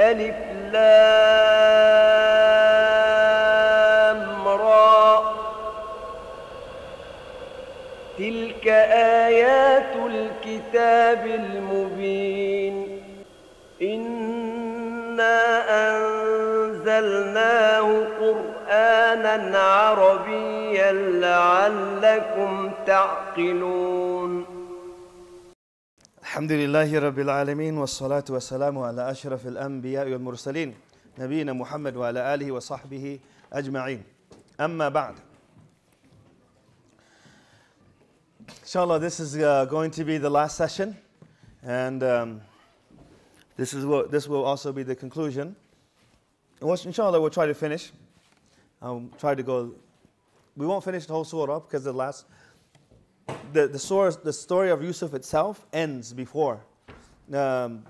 ألف لام را. تلك آيات الكتاب المبين. إنا أنزلناه قرآنا عربيا لعلكم تعقلون. الحمد لله رب العالمين والصلاة والسلام على أشرف الأنبياء والمرسلين نبينا محمد وعلى آله وصحبه أجمعين أما بعد Inshallah, this is uh, going to be the last session, and um, this is what this will also be the conclusion. Inshallah, we'll try to finish. I'll try to go. We won't finish the whole surah because the last the, the, source, the story of Yusuf itself ends before, um,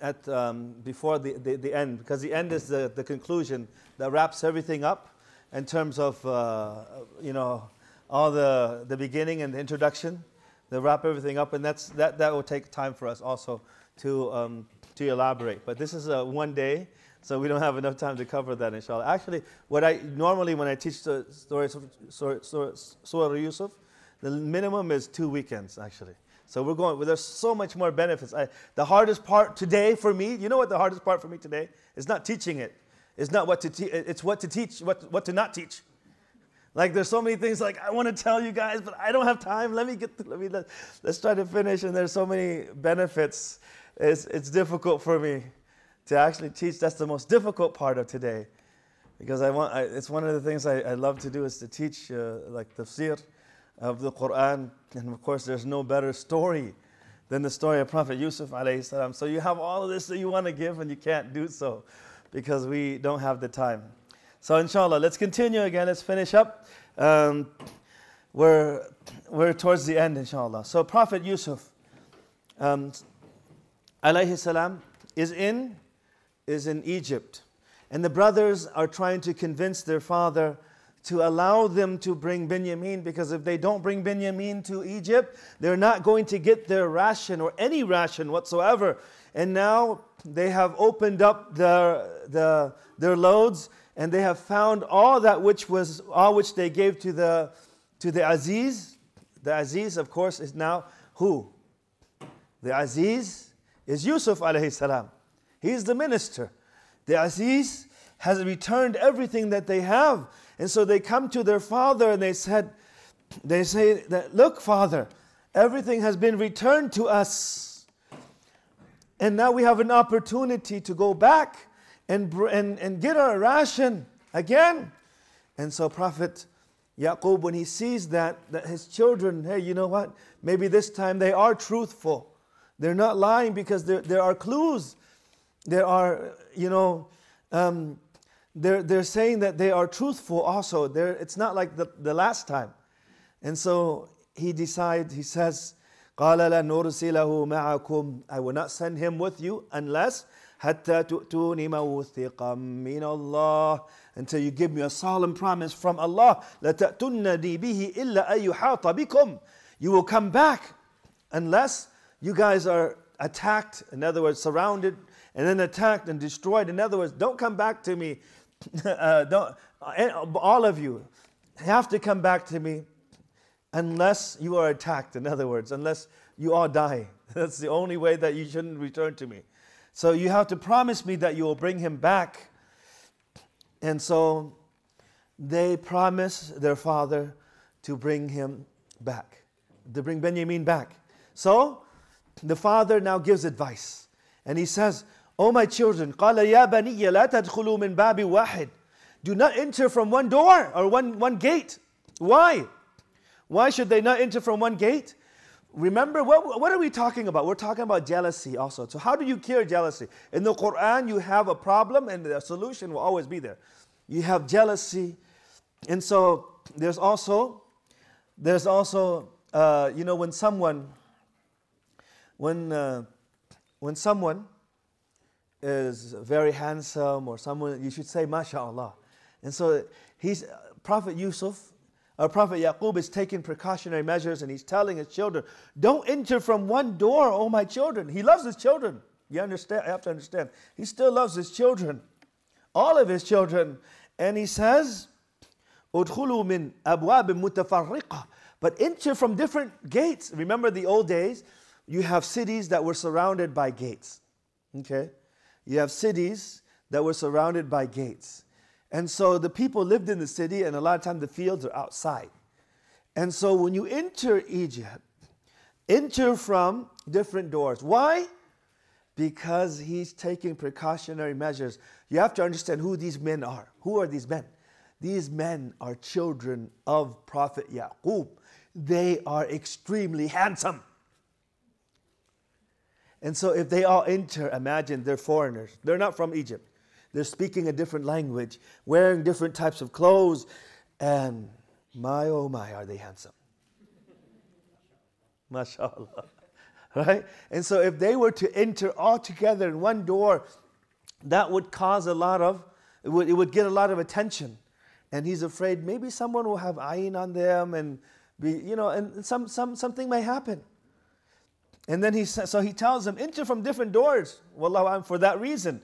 at, um, before the, the, the end, because the end is the, the conclusion that wraps everything up in terms of, uh, you know, all the, the beginning and the introduction. They wrap everything up, and that's, that, that will take time for us also to, um, to elaborate. But this is a one day, so we don't have enough time to cover that, inshallah. Actually, what I normally, when I teach the story of Surah, Yusuf, the minimum is two weekends, actually. So we're going, well, there's so much more benefits. I, the hardest part today for me, you know what the hardest part for me today? Is not teaching it. It's not what to teach, it's what to teach, what, what to not teach. Like there's so many things like I want to tell you guys, but I don't have time. Let me get, let me, let, let's try to finish. And there's so many benefits. It's, it's difficult for me to actually teach. That's the most difficult part of today. Because I want, I, it's one of the things I, I love to do is to teach uh, like tafsir of the Quran. And of course, there's no better story than the story of Prophet Yusuf salam. So you have all of this that you want to give and you can't do so because we don't have the time. So inshallah, let's continue again. Let's finish up. Um, we're, we're towards the end, inshallah. So Prophet Yusuf um, salam is in, is in Egypt. And the brothers are trying to convince their father to allow them to bring Benjamin because if they don't bring Benjamin to Egypt, they're not going to get their ration or any ration whatsoever. And now they have opened up their, the, their loads and they have found all that which was all which they gave to the to the Aziz. The Aziz, of course, is now who? The Aziz is Yusuf alayhi salam. He's the minister. The Aziz has returned everything that they have. And so they come to their father and they said, they say that, look, father, everything has been returned to us. And now we have an opportunity to go back and, and, and get our ration again. And so Prophet Yaqub, when he sees that, that his children, hey, you know what? Maybe this time they are truthful. They're not lying because there, there are clues. There are, you know, um, they're, they're saying that they are truthful also. They're, it's not like the, the last time. And so he decides, he says, قال لا نرسله معكم I will not send him with you unless حتى تؤتوني موثقا من الله until you give me a solemn promise from Allah لتأتونني به إلا أن يحاط بكم you will come back unless you guys are attacked in other words surrounded and then attacked and destroyed in other words don't come back to me uh, don't, all of you have to come back to me unless you are attacked, in other words, unless you all die. That's the only way that you shouldn't return to me. So you have to promise me that you will bring him back. And so they promise their father to bring him back, to bring Benjamin back. So the father now gives advice. And he says, O my children, قال يا بني لا تدخلوا من باب واحد. Do not enter from one door or one, one gate. Why? Why should they not enter from one gate? Remember, what, what are we talking about? We're talking about jealousy also. So, how do you cure jealousy? In the Quran, you have a problem and the solution will always be there. You have jealousy. And so, there's also, there's also, uh, you know, when someone, when, uh, when someone is very handsome or someone, you should say, MashaAllah. And so, he's, Prophet Yusuf, or Prophet Yaqub is taking precautionary measures and he's telling his children, Don't enter from one door, oh my children. He loves his children. You understand? I have to understand. He still loves his children, all of his children. And he says, "Udkhulu min abwab mutafarriqa." But enter from different gates. Remember the old days, you have cities that were surrounded by gates. Okay? You have cities that were surrounded by gates. And so the people lived in the city, and a lot of times the fields are outside. And so when you enter Egypt, enter from different doors. Why? Because he's taking precautionary measures. You have to understand who these men are. Who are these men? These men are children of Prophet Yaqub. They are extremely handsome. And so if they all enter, imagine they're foreigners. They're not from Egypt. They're speaking a different language, wearing different types of clothes, and my oh my, are they handsome? MashaAllah. Right? And so if they were to enter all together in one door, that would cause a lot of, it would, it would get a lot of attention. And he's afraid maybe someone will have ayin on them and be, you know, and some, some, something may happen. And then he says, so he tells him, enter from different doors. Wallahu a'lam for that reason.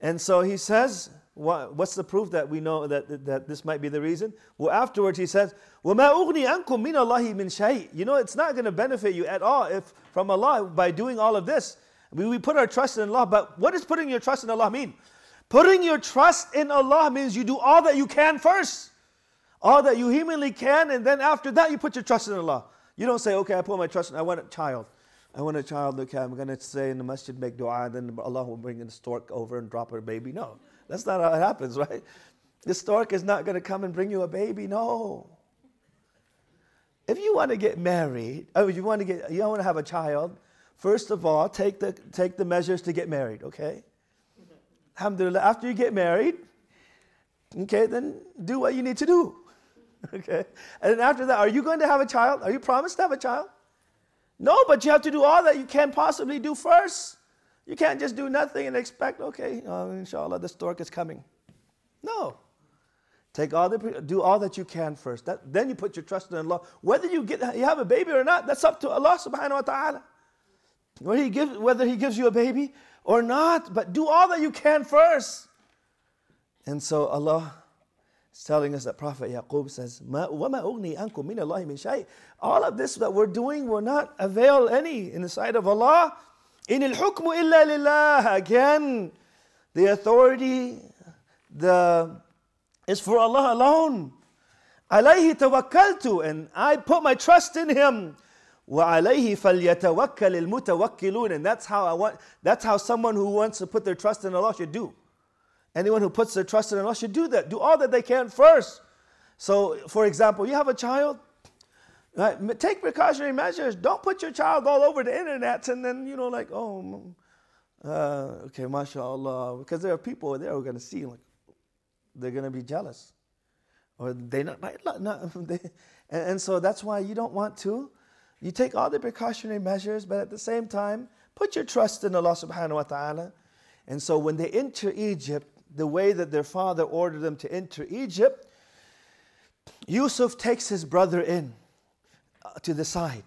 And so he says, what, what's the proof that we know that, that, that this might be the reason? Well, afterwards he says, وَمَا أُغْنِي أَنْكُم مِّنَ اللَّهِ مِن شَيْءٍ You know, it's not going to benefit you at all if from Allah by doing all of this. We, we put our trust in Allah, but what does putting your trust in Allah mean? Putting your trust in Allah means you do all that you can first. All that you humanly can, and then after that you put your trust in Allah. You don't say, okay, I put my trust in, I want a child. I want a child, okay, I'm going to say in the masjid, make dua, and then Allah will bring a stork over and drop her baby. No, that's not how it happens, right? The stork is not going to come and bring you a baby. No. If you want to get married, oh, you want to get, you want to have a child, first of all, take the, take the measures to get married, okay? Alhamdulillah, after you get married, okay, then do what you need to do, okay? And then after that, are you going to have a child? Are you promised to have a child? No, but you have to do all that you can possibly do first. You can't just do nothing and expect, okay, uh, inshallah, the stork is coming. No. Take all the, do all that you can first. That, then you put your trust in Allah. Whether you get, you have a baby or not, that's up to Allah subhanahu wa ta'ala. Whether he, gives, whether he gives you a baby or not, but do all that you can first. And so Allah is telling us that Prophet Yaqub says, وَمَا أُغْنِي أَنْكُم مِّنَ اللَّهِ مِنْ شَيْءٍ All of this that we're doing will not avail any in the sight of Allah. إِنِ الْحُكْمُ إِلَّا لِلَّهِ Again, the authority the, is for Allah alone. عَلَيْهِ تَوَكَّلْتُ And I put my trust in Him. وَعَلَيْهِ فَلْيَتَوَكَّلِ الْمُتَوَكِّلُونَ And that's how I want, that's how someone who wants to put their trust in Allah should do. Anyone who puts their trust in Allah should do that. Do all that they can first. So, for example, you have a child, right? take precautionary measures. Don't put your child all over the internet and then, you know, like, oh, uh, okay, mashallah. Because there are people there who are going to see, like, they're going to be jealous. Or they not, not, not they, and, and so that's why you don't want to. You take all the precautionary measures, but at the same time, put your trust in Allah subhanahu wa ta'ala. And so when they enter Egypt, the way that their father ordered them to enter Egypt, Yusuf takes his brother in uh, to the side.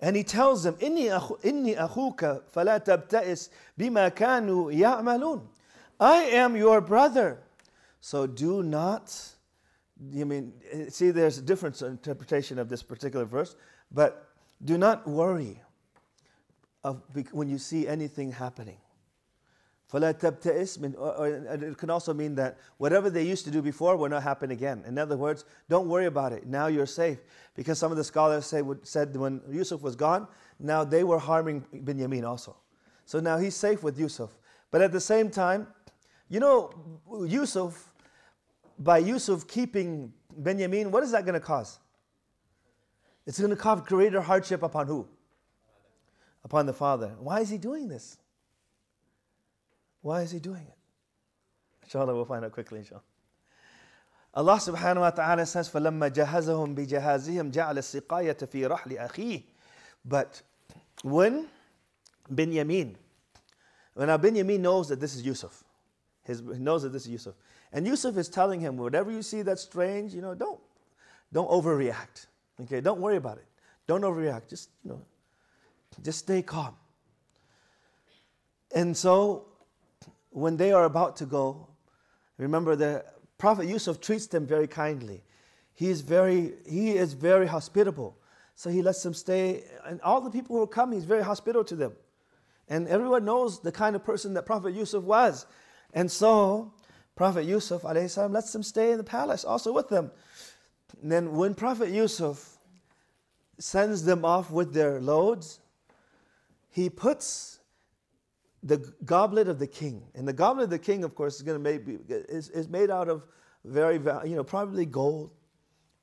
And he tells them, إني, أخو, إني أخوك فلا تبتئس بما كانوا يعملون. I am your brother. So do not, you mean, see, there's a different interpretation of this particular verse, but do not worry of, when you see anything happening. فَلَا تَبْتَئِسْ من, or, it can also mean that whatever they used to do before will not happen again. In other words, don't worry about it. Now you're safe. Because some of the scholars say, said when Yusuf was gone, now they were harming Benjamin also. So now he's safe with Yusuf. But at the same time, you know, Yusuf, by Yusuf keeping Benjamin, what is that going to cause? It's going to cause greater hardship upon who? Upon the father. Why is he doing this? Why is he doing it? Inshallah, we'll find out quickly, inshallah. Allah subhanahu wa ta'ala says, فَلَمَّا جَهَزَهُمْ بِجَهَازِهِمْ جَعَلَ السِّقَايَةَ فِي رَحْلِ أَخِيهِ But when Binyamin, when now Binyamin knows that this is Yusuf, his, he knows that this is Yusuf, and Yusuf is telling him, whatever you see that's strange, you know, don't, don't overreact. Okay, don't worry about it. Don't overreact. Just, you know, just stay calm. And so when they are about to go, remember the Prophet Yusuf treats them very kindly. He is very, he is very hospitable. So he lets them stay. And all the people who come, he's very hospitable to them. And everyone knows the kind of person that Prophet Yusuf was. And so Prophet Yusuf salam, lets them stay in the palace also with them. And then when Prophet Yusuf sends them off with their loads, he puts the goblet of the king. And the goblet of the king, of course, is going to be is, is made out of very you know probably gold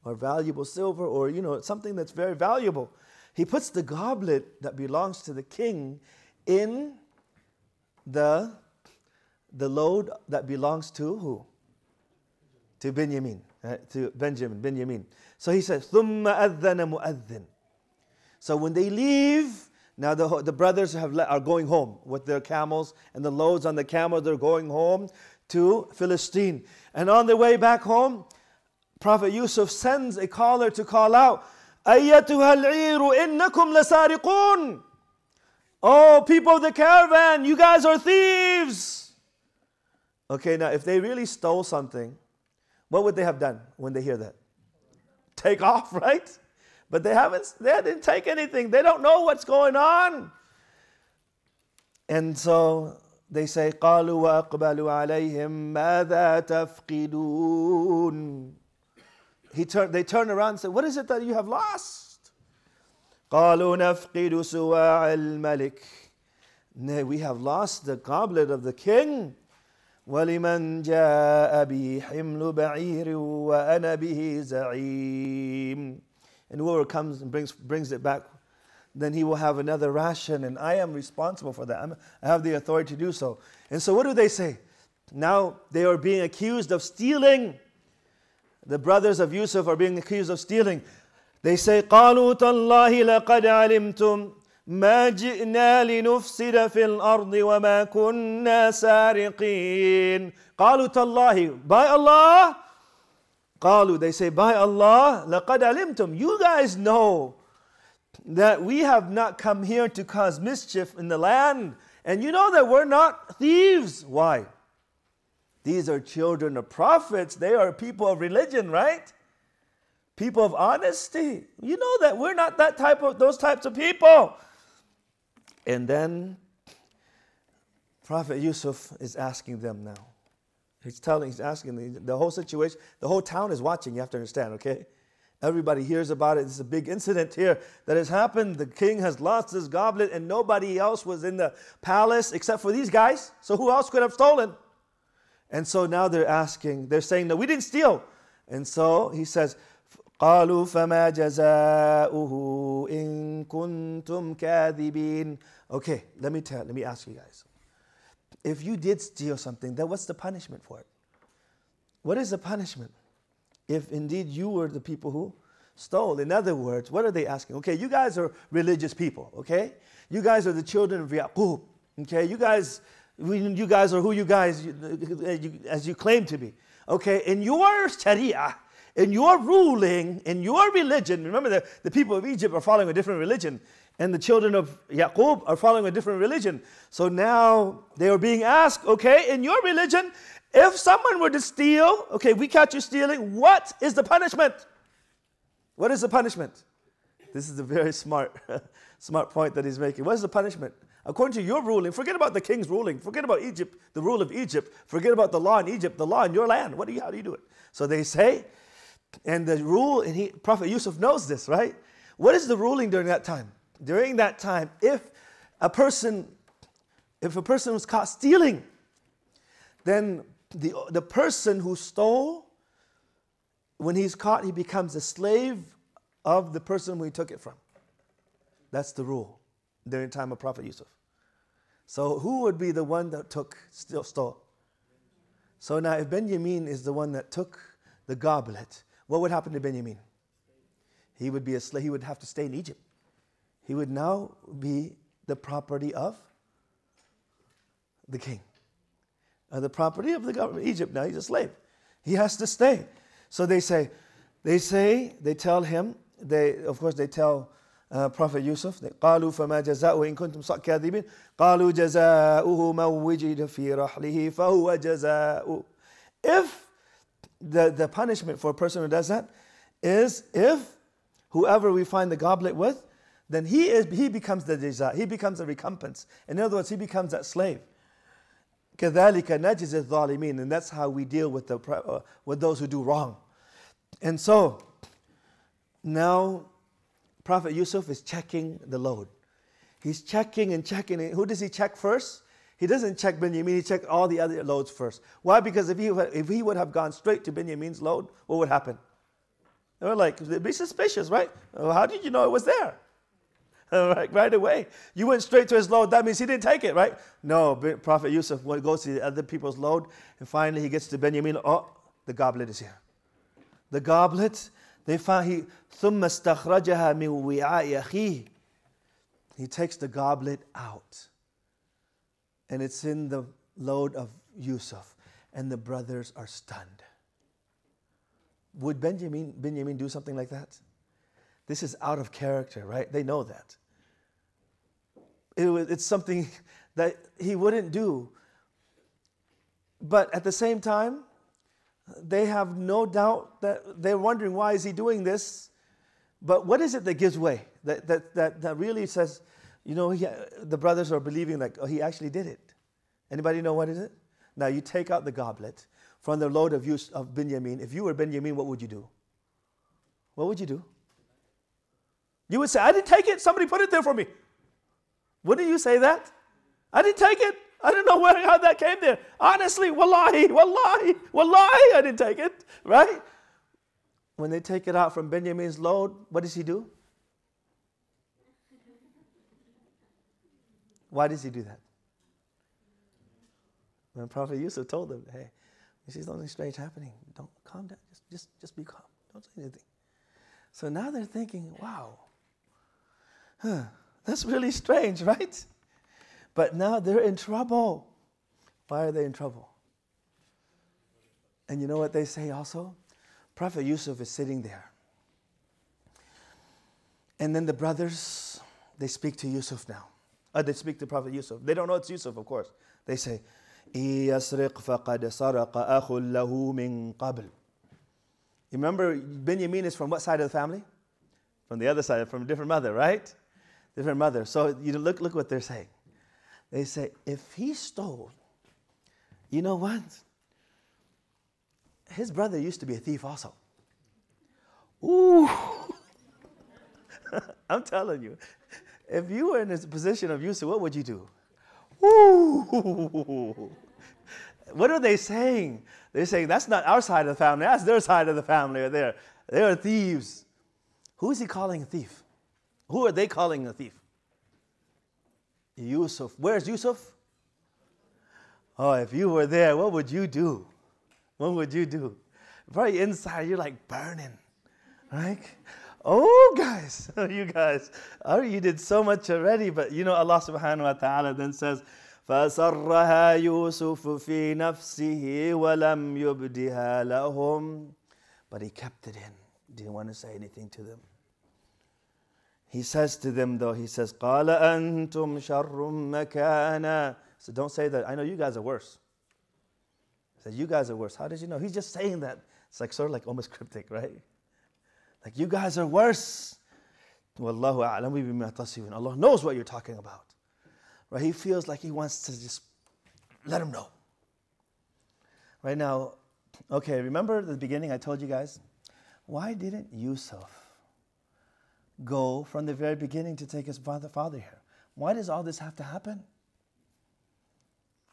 or valuable silver or you know something that's very valuable. He puts the goblet that belongs to the king in the the load that belongs to who? To Benjamin, right? to Benjamin, Benjamin. So he says, ثُمَّ أَذَّنَ مُؤَذِّنٌ So when they leave, now the, the brothers have le- are going home with their camels and the loads on the camel, they're going home to Philistine. And on their way back home, Prophet Yusuf sends a caller to call out, أَيَّتُهَا الْعِيرُ إِنَّكُمْ لَسَارِقُونَ Oh, people of the caravan, you guys are thieves. Okay, now if they really stole something, what would they have done when they hear that? Take off, right? But they haven't, they didn't take anything. They don't know what's going on. And so they say, قالوا وأقبلوا عليهم ماذا تفقدون he turn, They turn around and say, what is it that you have lost? قالوا نفقد سواع الملك Nay, we have lost the goblet of the king. ولمن جاء به حمل بعير وأنا به زعيم And whoever comes and brings, brings it back, then he will have another ration, and I am responsible for that. I'm, I have the authority to do so. And so, what do they say? Now they are being accused of stealing. The brothers of Yusuf are being accused of stealing. They say, قالوا تالله لقد علمتم ما جئنا لنفسد في الأرض وما كنا سارقين قالوا تالله by Allah Qalu, they say, By Allah, laqad alimtum. You guys know that we have not come here to cause mischief in the land. And you know that we're not thieves. Why? These are children of prophets. They are people of religion, right? People of honesty. You know that we're not that type of those types of people. And then Prophet Yusuf is asking them now. He's telling, he's asking the, the whole situation. The whole town is watching, you have to understand, okay? Everybody hears about it. It's a big incident here that has happened. The king has lost his goblet, and nobody else was in the palace except for these guys. So who else could have stolen? And so now they're asking, they're saying, No, we didn't steal. And so he says, قالوا فما جزاؤه إن كنتم كاذبين Okay, let me tell, let me ask you guys. If you did steal something, then what's the punishment for it? What is the punishment? If indeed you were the people who stole. In other words, what are they asking? Okay, you guys are religious people, okay? You guys are the children of Yaqub, okay? You guys, you guys are who you guys, as you claim to be. Okay, in your Sharia, in your ruling, in your religion, remember the, the people of Egypt are following a different religion, and the children of Yaqub are following a different religion. So now they are being asked, okay, in your religion, if someone were to steal, okay, we catch you stealing, what is the punishment? What is the punishment? This is a very smart, smart point that he's making. What is the punishment? According to your ruling, forget about the king's ruling, forget about Egypt, the rule of Egypt, forget about the law in Egypt, the law in your land. What do you, how do you do it? So they say, and the rule, and he, Prophet Yusuf knows this, right? What is the ruling during that time? During that time, if a person, if a person was caught stealing, then the, the person who stole, when he's caught, he becomes a slave of the person who he took it from. That's the rule during the time of Prophet Yusuf. So who would be the one that took, still stole? So now if Benjamin is the one that took the goblet, what would happen to Benjamin? He would be a slave, he would have to stay in Egypt He would now be the property of the king. Uh, the property of the government Egypt. Now he's a slave. He has to stay. So they say, they say, they tell him, they of course they tell uh, Prophet Yusuf. قالوا فما جزاؤه إن كنتم كاذبين قالوا جزاؤه من وجد في رحله فهو جزاؤه. If the, the punishment for a person who does that is if whoever we find the goblet with, then he, is, he becomes the jaza, he becomes the recompense. In other words, he becomes that slave. كذلك نجز الظالمين and that's how we deal with, the, uh, with those who do wrong. And so, now Prophet Yusuf is checking the load. He's checking and checking. Who does he check first? He doesn't check Benjamin, he checked all the other loads first. Why? Because if he, if he would have gone straight to Benjamin's load, what would happen? They were like, they'd be suspicious, right? Well, how did you know it was there? right, right away. You went straight to his load. That means he didn't take it, right? No, Prophet Yusuf goes to the other people's load, and finally he gets to Benjamin. Oh, the goblet is here. The goblet, they find he ثم استخرجها من وعاء أخيه. He takes the goblet out, and it's in the load of Yusuf, and the brothers are stunned. Would Benjamin, Benjamin do something like that? This is out of character, right? They know that. It it's something that he wouldn't do. But at the same time, they have no doubt that they're wondering why is he doing this. But what is it that gives way? That, that, that, that really says, you know, he, the brothers are believing like, oh, he actually did it. Anybody know what is it? Now you take out the goblet from the load of, Yusuf Benjamin. If you were Benjamin, what would you do? What would you do? You would say, I didn't take it. Somebody put it there for me. Wouldn't you say that? I didn't take it. I don't know where, how that came there. Honestly, wallahi, wallahi, wallahi, I didn't take it. Right? When they take it out from Benjamin's load, what does he do? Why does he do that? When Prophet Yusuf told them, hey, you see something strange happening. Don't calm down. Just, just, just be calm. Don't say anything. So now they're thinking, wow, Huh, that's really strange, right? But now they're in trouble. Why are they in trouble? And you know what they say also? Prophet Yusuf is sitting there. And then the brothers, they speak to Yusuf now. Uh, they speak to Prophet Yusuf. They don't know it's Yusuf, of course. They say, Remember, Benjamin is from what side of the family? From the other side, from a different mother, right? Different mother. So you look, look what they're saying. They say, if he stole, you know what? His brother used to be a thief also. Ooh. I'm telling you, if you were in this position of Yusuf, what would you do? Ooh. What are they saying? They're saying that's not our side of the family, that's their side of the family right there. They are thieves. Who is he calling a thief? Who are they calling a thief? Yusuf. Where's Yusuf? Oh, if you were there, what would you do? What would you do? Probably inside, you're like burning, right? Oh, guys, you guys, oh, you did so much already, but you know, Allah subhanahu wa ta'ala then says, فَسَرَّهَا يُوسُفُ فِي نَفْسِهِ وَلَمْ يُبْدِهَا لَهُمْ But he kept it in, didn't want to say anything to them. He says to them, though, he says, قَالَ أَنْتُمْ شَرٌّ مَكَانًا So don't say that. I know you guys are worse. He says, you guys are worse. How did you know? He's just saying that. It's like sort of like almost cryptic, right? Like, you guys are worse. Wallahu a'lam bima tasifun. Allah knows what you're talking about. Right? He feels like he wants to just let him know. Right now, okay, remember the beginning I told you guys? Why didn't Yusuf go from the very beginning to take his father, father here? Why does all this have to happen?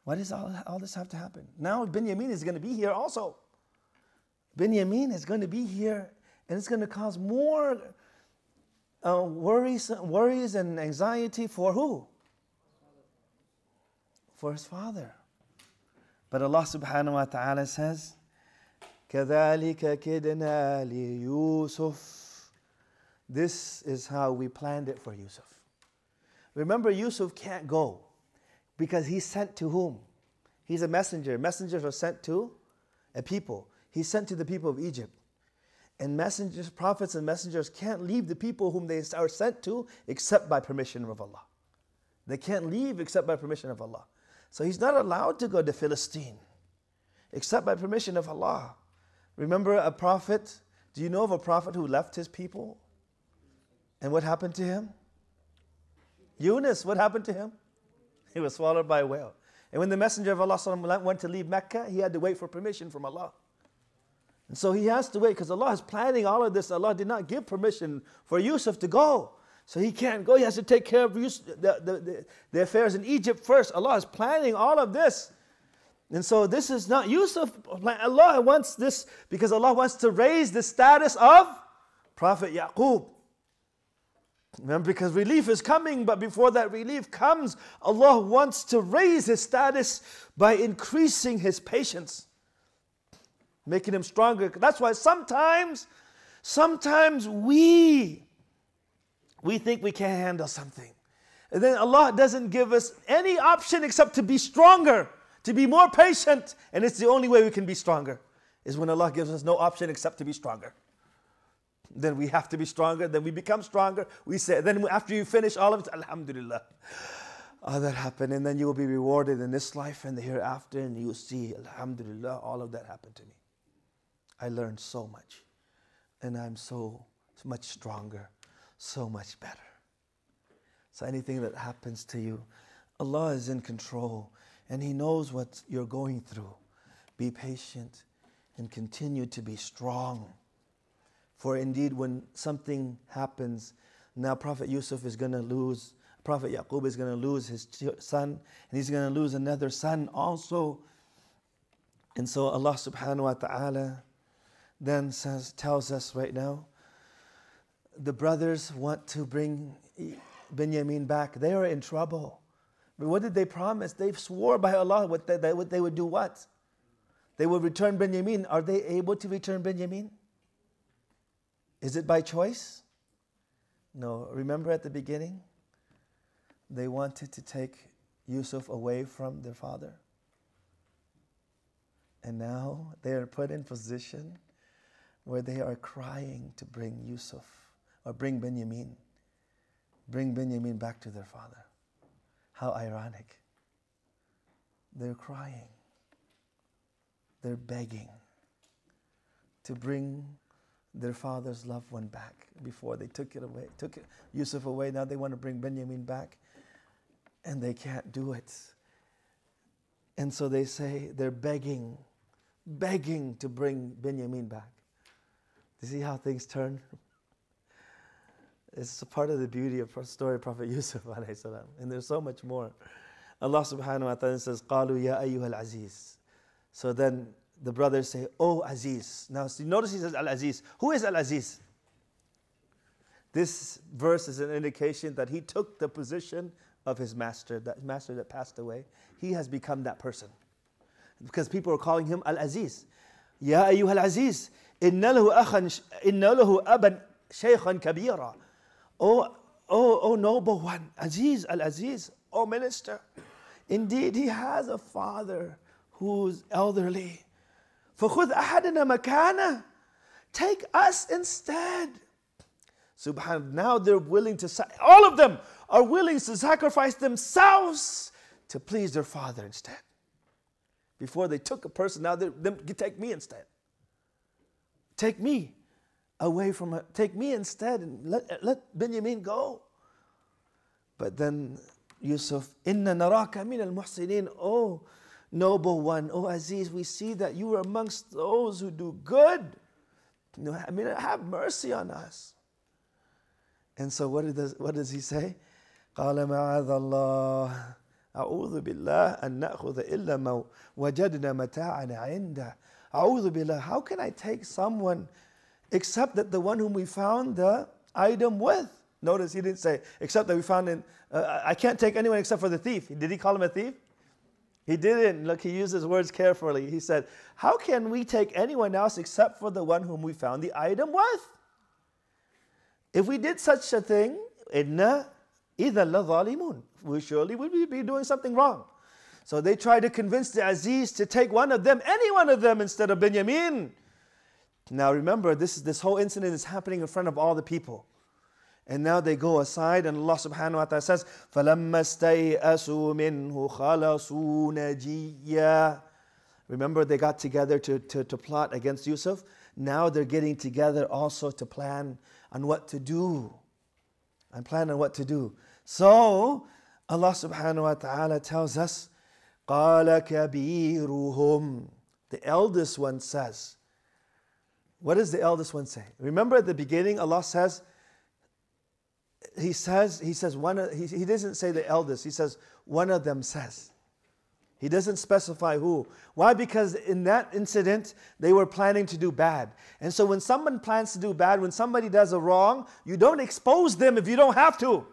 Why does all, all this have to happen? Now Benjamin is going to be here also. Benjamin is going to be here and it's going to cause more uh, worries, worries and anxiety for who? For his father. But Allah subhanahu wa ta'ala says, كَذَلِكَ كِدْنَا لِيُوسُفَ this is how we planned it for Yusuf. Remember, Yusuf can't go because he's sent to whom? He's a messenger. Messengers are sent to a people. He's sent to the people of Egypt. And messengers, prophets, and messengers can't leave the people whom they are sent to except by permission of Allah. They can't leave except by permission of Allah. So he's not allowed to go to Philistine except by permission of Allah. Remember a prophet? Do you know of a prophet who left his people? And what happened to him? Yunus, what happened to him? He was swallowed by a whale. And when the Messenger of Allah went to leave Mecca, he had to wait for permission from Allah. And so he has to wait because Allah is planning all of this. Allah did not give permission for Yusuf to go. So he can't go. He has to take care of Yusuf, the, the, the, the affairs in Egypt first. Allah is planning all of this. And so this is not Yusuf. Allah wants this because Allah wants to raise the status of Prophet Yaqub. Because relief is coming, but before that relief comes, Allah wants to raise his status by increasing his patience, making him stronger. That's why sometimes, sometimes we we think we can't handle something. And then Allah doesn't give us any option except to be stronger, to be more patient. And it's the only way we can be stronger, is when Allah gives us no option except to be stronger then we have to be stronger. Then we become stronger. We say, then after you finish all of it, Alhamdulillah. Oh, that happened. And then you will be rewarded in this life and the hereafter. And you see, Alhamdulillah, all of that happened to me. I learned so much. And I'm so much stronger, so much better. So anything that happens to you, Allah is in control and He knows what you're going through. Be patient and continue to be strong. For indeed, when something happens, now Prophet Yusuf is going to lose, Prophet Yaqub is going to lose his son, and he's going to lose another son also. And so Allah subhanahu wa ta'ala then says, tells us right now, the brothers want to bring Benjamin back. They are in trouble. But what did they promise? They swore by Allah what they, what they would do what? They would return Benjamin. Are they able to return Benjamin? Is it by choice? No. Remember at the beginning? They wanted to take Yusuf away from their father. And now they are put in position where they are crying to bring Yusuf or bring Benjamin. Bring Benjamin back to their father. How ironic. They're crying. They're begging to bring their father's loved one back before they took it away, took Yusuf away. Now they want to bring Benjamin back, and they can't do it. And so they say they're begging, begging to bring Benjamin back. You see how things turn? It's a part of the beauty of the story of Prophet Yusuf and there's so much more. Allah subhanahu wa ta'ala says, قَالُوا يَا أَيُّهَا الْعَزِيزِ So then the brothers say, Oh Aziz. Now notice he says Al Aziz. Who is Al Aziz? This verse is an indication that he took the position of his master, that master that passed away. He has become that person. Because people are calling him Al Aziz. Ya ayyuha Al Aziz, inna lahu aban shaykhan kabira. Oh, oh, oh noble one, Aziz, Al Aziz, oh minister. Indeed, he has a father who's elderly فخذ أحدنا مكانه take us instead subhan now they're willing to all of them are willing to sacrifice themselves to please their father instead before they took a person now they them take me instead take me away from it take me instead and let, let benjamin go but then yusuf inna naraka min al-muhsinin oh Noble one, O Aziz, we see that you are amongst those who do good. I mean, have mercy on us. And so what does, what does he say? قال معاذ الله أعوذ بالله أن نأخذ إلا ما وجدنا متاعنا عنده أعوذ بالله How can I take someone except that the one whom we found the item with? Notice he didn't say, except that we found in, uh, I can't take anyone except for the thief. Did he call him a thief? He didn't. Look, he used his words carefully. He said, How can we take anyone else except for the one whom we found the item with? If we did such a thing, inna إِذَا لَظَالِمُونَ We surely would be doing something wrong. So they tried to convince the Aziz to take one of them, any one of them, instead of Benjamin. Now remember, this, this whole incident is happening in front of all the people. And now they go aside, and Allah subhanahu wa ta'ala says, فَلَمَّا اسْتَيْأَسُوا مِنْهُ خَلَصُوا نَجِيًّا Remember, they got together to, to, to plot against Yusuf. Now they're getting together also to plan on what to do. And plan on what to do. So, Allah subhanahu wa ta'ala tells us, قَالَ كَبِيرُهُمْ The eldest one says, what does the eldest one say? Remember at the beginning, Allah says, he says, He says one of, he, he doesn't say the eldest, He says one of them says. He doesn't specify who. Why? Because in that incident, they were planning to do bad. And so when someone plans to do bad, when somebody does a wrong, you don't expose them if you don't have to.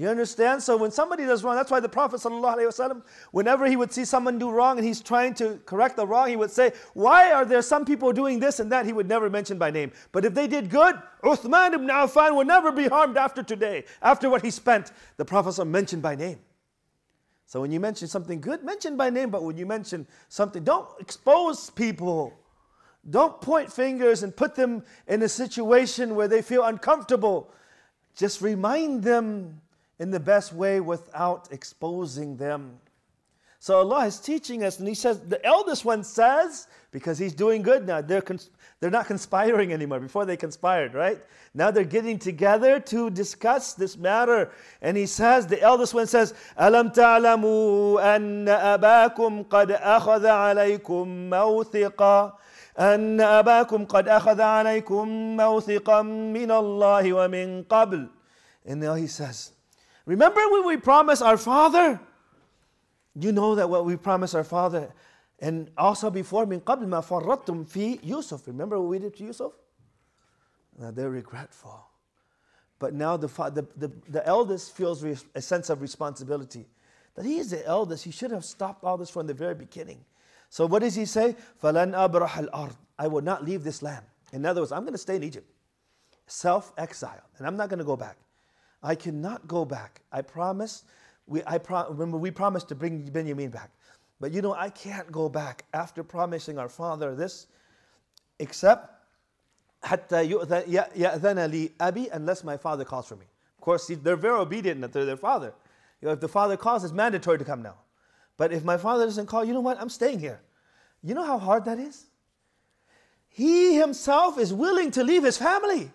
You understand? So when somebody does wrong, that's why the Prophet ﷺ, whenever he would see someone do wrong and he's trying to correct the wrong, he would say, Why are there some people doing this and that? He would never mention by name. But if they did good, Uthman ibn Affan will never be harmed after today, after what he spent. The Prophet mentioned by name. So when you mention something good, mention by name. But when you mention something, don't expose people. Don't point fingers and put them in a situation where they feel uncomfortable. Just remind them in the best way without exposing them. So Allah is teaching us, and He says, the eldest one says, because he's doing good now, they're, cons- they're not conspiring anymore. Before they conspired, right? Now they're getting together to discuss this matter. And he says, the eldest one says, أَلَمْ تَعْلَمُوا أَنَّ أَبَاكُمْ قَدْ أَخَذَ عَلَيْكُمْ مَوْثِقًا أن أباكم قد أخذ عليكم موثقا من الله ومن قبل. And now he says, Remember when we promised our father? You know that what we promised our father. And also before, min قبل ما فرطتم في Yusuf. Remember what we did to Yusuf? Now they're regretful. But now the, the, the, the eldest feels a sense of responsibility. That he is the eldest. He should have stopped all this from the very beginning. So what does he say? فَلَنْ أَبْرَحَ الْأَرْض I will not leave this land. In other words, I'm going to stay in Egypt. Self-exile. And I'm not going to go back. I cannot go back. I promise. We, I pro- remember we promised to bring Benjamin back. But you know, I can't go back after promising our father this, except حتى يأذن لي أبي unless my father calls for me. Of course, they're very obedient to their father. You know, if the father calls, it's mandatory to come now. But if my father doesn't call, you know what? I'm staying here. You know how hard that is? He himself is willing to leave his family.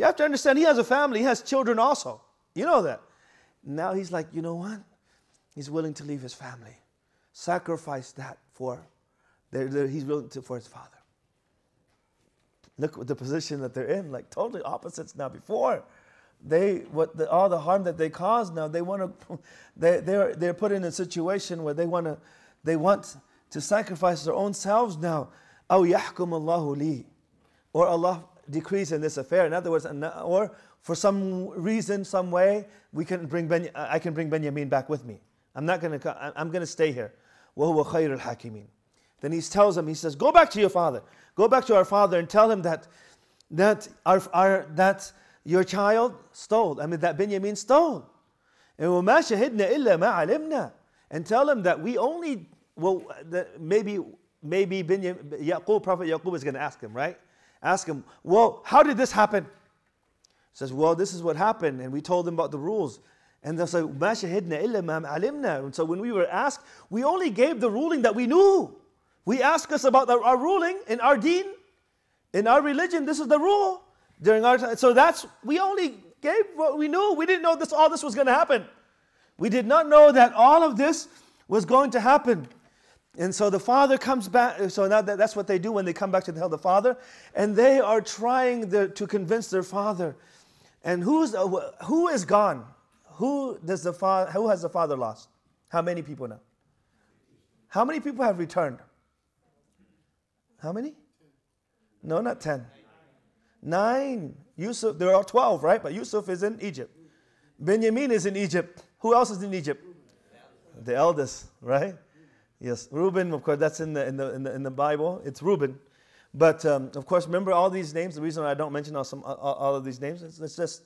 You have to understand, he has a family, he has children also. You know that. Now he's like, you know what? He's willing to leave his family, sacrifice that for, they're, they're, he's willing to, for his father. Look at the position that they're in, like totally opposites now. Before, they what the, all the harm that they caused now, they want to, they they're they're put in a situation where they want to, they want to sacrifice their own selves now. Oh, yahkum Allahu li, or Allah decrees in this affair. In other words, or for some reason, some way, we can bring ben, I can bring Benjamin back with me. I'm not going to. I'm going to stay here. وهو خير الحاكمين. Then he tells him, he says, go back to your father. Go back to our father and tell him that that our, our that your child stole. I mean that Benjamin stole. And وما شهدنا إلا ما علمنا. And tell him that we only well that maybe maybe Benjamin Yaqub, Prophet Yaqub is going to ask him, right? Ask him, well, how did this happen? He says, well, this is what happened. And we told them about the rules. And they'll say, ما شهدنا إلا ما علمنا. And so when we were asked, we only gave the ruling that we knew. We ask us about our ruling in our deen, in our religion. This is the rule during our time. So that's we only gave what we knew. We didn't know this all this was going to happen. We did not know that all of this was going to happen. And so the father comes back. So now that, that's what they do when they come back to tell the father. And they are trying the, to convince their father. And who's, uh, who is gone? Who, does the father, who has the father lost? How many people now? How many people have returned? How many? No, not 10. Nine. Yusuf, there are 12, right? But Yusuf is in Egypt. Benjamin is in Egypt. Who else is in Egypt? The eldest, right? Yes, Reuben, of course, that's in the, in the, in the, in the Bible. It's Reuben. But um, of course, remember all these names. The reason I don't mention all, some, all, all of these names is it's just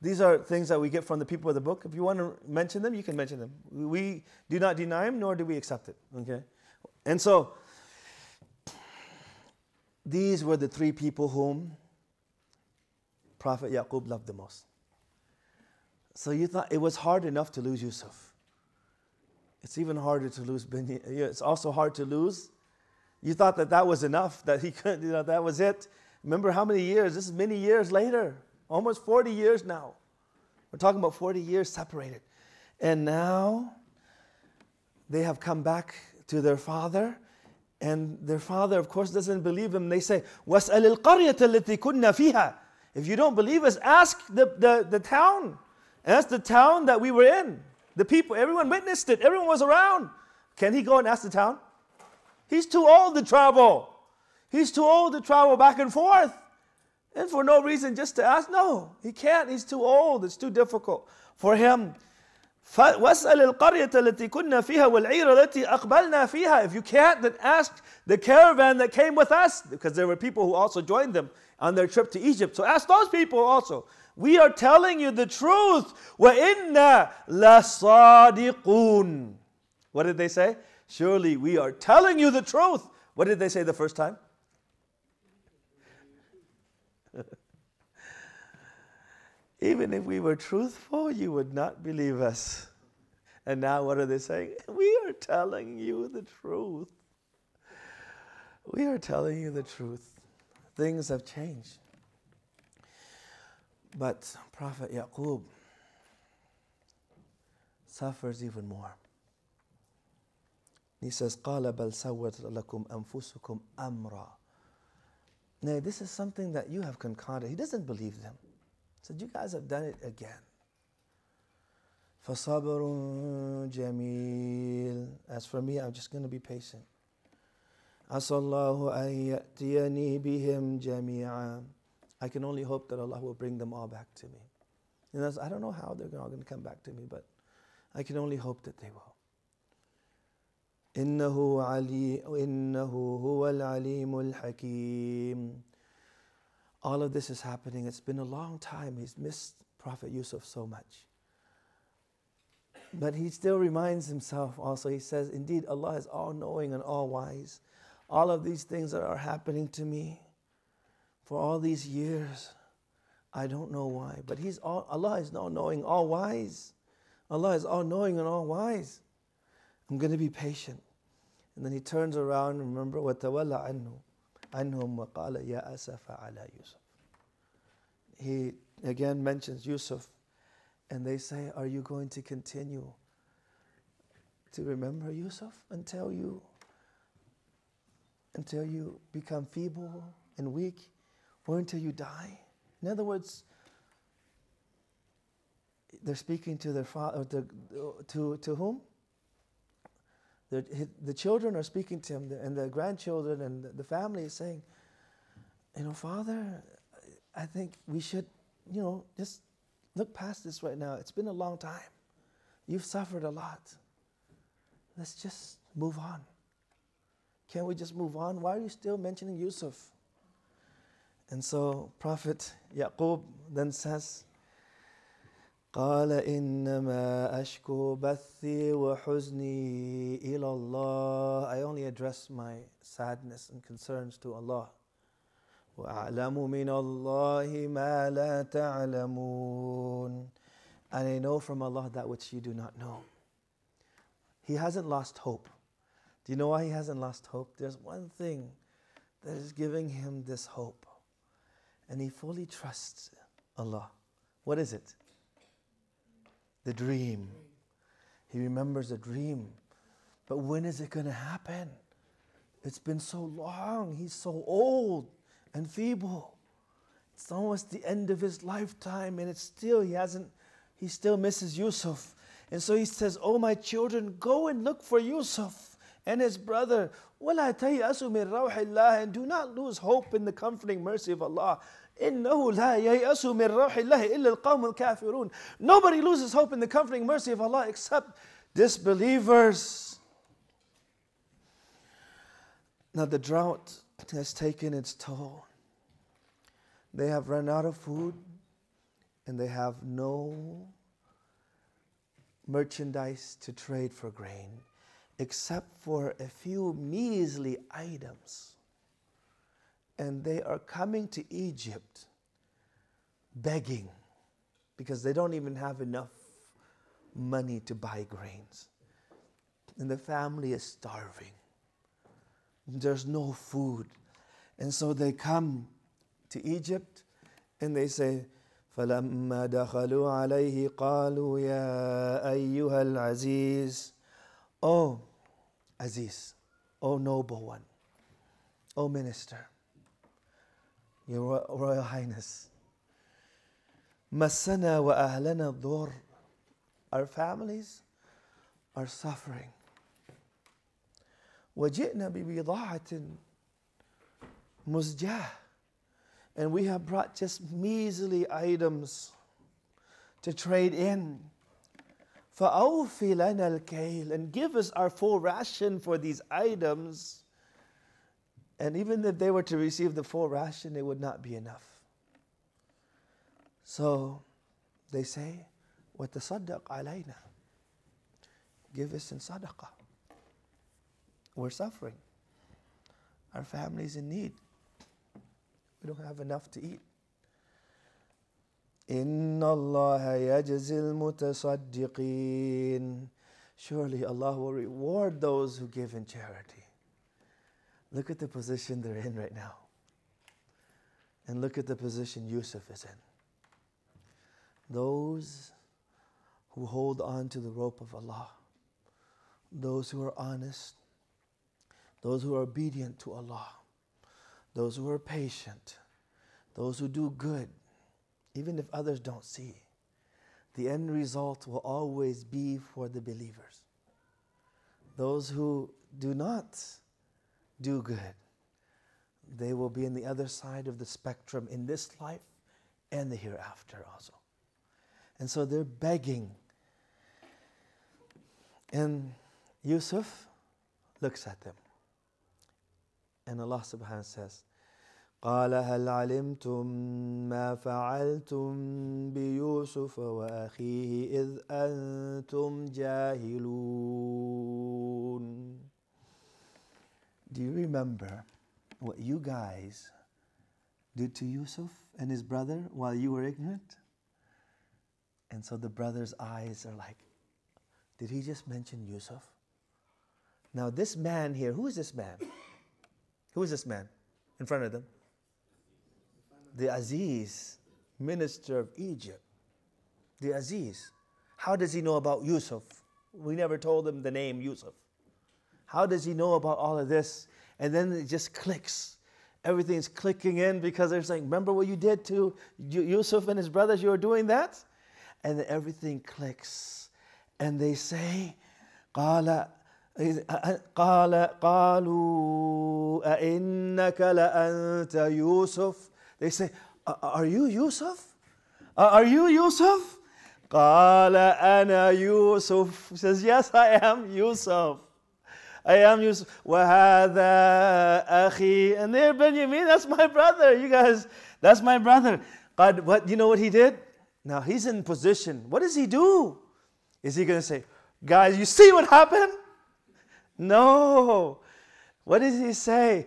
these are things that we get from the people of the book. If you want to mention them, you can mention them. We do not deny them, nor do we accept it. Okay? And so, these were the three people whom Prophet Yaqub loved the most. So you thought it was hard enough to lose Yusuf. It's even harder to lose Benjamin. It's also hard to lose. You thought that that was enough, that he could, you know, that was it. Remember how many years? This is many years later, almost 40 years now. We're talking about 40 years separated. And now they have come back to their father, and their father, of course, doesn't believe them. They say, وَاسْأَلِ الْقَرْيَةَ الَّتِي كُنَّا فِيهَا If you don't believe us, ask the, the, the town. Ask the town that we were in. The people, everyone witnessed it. Everyone was around. Can he go and ask the town? He's too old to travel. He's too old to travel back and forth. And for no reason just to ask, no, he can't. He's too old. It's too difficult for him. واسأل القرية التي كنا فيها والعير التي أقبلنا فيها. If you can't, then ask the caravan that came with us, because there were people who also joined them on their trip to Egypt. So ask those people also. We are telling you the truth. وَإِنَّا لَصَادِقُونَ What did they say? Surely we are telling you the truth. What did they say the first time? Even if we were truthful, you would not believe us. And now, what are they saying? We are telling you the truth. We are telling you the truth. Things have changed. But Prophet Yaqub suffers even more. He says, قال بل سوت لكم أنفسكم أمرا. Nay, this is something that you have concocted. He doesn't believe them said, You guys have done it again. فصبر جميل. As for me, I'm just going to be patient. عسى الله أن يأتيني بهم جميعا. I can only hope that Allah will bring them all back to me. And I don't know how they're all going to come back to me, but I can only hope that they will. إنه علي إنه هو العليم الحكيم all of this is happening. It's been a long time. He's missed Prophet Yusuf so much. But he still reminds himself also, he says, Indeed, Allah is all knowing and all wise. All of these things that are happening to me for all these years, I don't know why. But he's all, Allah is all knowing, all wise. Allah is all knowing and all wise. I'm going to be patient. And then he turns around, remember, وَتَوَلَّ عَنْهُ عنهم وقال يا أسف على يوسف. He again mentions Yusuf and they say, Are you going to continue to remember Yusuf until you until you become feeble and weak or until you die? In other words, they're speaking to their father to, to, to whom? The, the children are speaking to him, and the grandchildren and the family is saying, You know, Father, I think we should, you know, just look past this right now. It's been a long time. You've suffered a lot. Let's just move on. Can't we just move on? Why are you still mentioning Yusuf? And so Prophet Yaqub then says, قال إنما أشكو بثي وحزني إلى الله I only address my sadness and concerns to Allah وأعلم من الله ما لا تعلمون And I know from Allah that which you do not know. He hasn't lost hope. Do you know why he hasn't lost hope? There's one thing that is giving him this hope. And he fully trusts Allah. What is it? the dream. He remembers the dream. But when is it going to happen? It's been so long. He's so old and feeble. It's almost the end of his lifetime, and it's still, he hasn't, he still misses Yusuf. And so he says, Oh, my children, go and look for Yusuf and his brother. And do not lose hope in the comforting mercy of Allah. إنه لا ييأس من روح الله إلا القوم الكافرون. Nobody loses hope in the comforting mercy of Allah except disbelievers. Now the drought has taken its toll. They have run out of food and they have no merchandise to trade for grain except for a few measly items and they are coming to Egypt begging because they don't even have enough money to buy grains. And the family is starving. There's no food. And so they come to Egypt and they say, فلما دخلوا عليه قالوا يا أيها العزيز Oh Aziz, oh noble one, oh minister, your Royal Highness, مسنا وأهلنا الضر Our families are suffering. وجئنا ببضاعة مزجاة and we have brought just measly items to trade in. فَأَوْفِ لَنَا الْكَيْلِ And give us our full ration for these items. And even if they were to receive the full ration, it would not be enough. So they say, وَتَصَدَّقْ عَلَيْنَا Give us in sadaqah. We're suffering. Our family's in need. We don't have enough to eat. إن الله يجزي المتصدقين Surely Allah will reward those who give in charity. Look at the position they're in right now. And look at the position Yusuf is in. Those who hold on to the rope of Allah, those who are honest, those who are obedient to Allah, those who are patient, those who do good, even if others don't see. The end result will always be for the believers. Those who do not do good, they will be in the other side of the spectrum in this life and the hereafter also. And so they're begging. And Yusuf looks at them. And Allah subhanahu wa says, قال هل علمتم ما فعلتم بيوسف واخيه اذ انتم جاهلون Do you remember what you guys did to Yusuf and his brother while you were ignorant? And so the brother's eyes are like, Did he just mention Yusuf? Now, this man here, who is this man? Who is this man in front of them? the Aziz, minister of Egypt. The Aziz. How does he know about Yusuf? We never told him the name Yusuf. How does he know about all of this? And then it just clicks. Everything's clicking in because they're saying, Remember what you did to Yusuf and his brothers? You were doing that? And then everything clicks. And they say, قال قال قالوا أئنك لأنت يوسف they say, Are you Yusuf? Are you Yusuf? Qala ana Yusuf. He says, Yes, I am Yusuf. I am Yusuf. Wahada akhi. And there, Benjamin, that's my brother. You guys, that's my brother. God, what, you know what he did? Now he's in position. What does he do? Is he going to say, Guys, you see what happened? No. What does he say?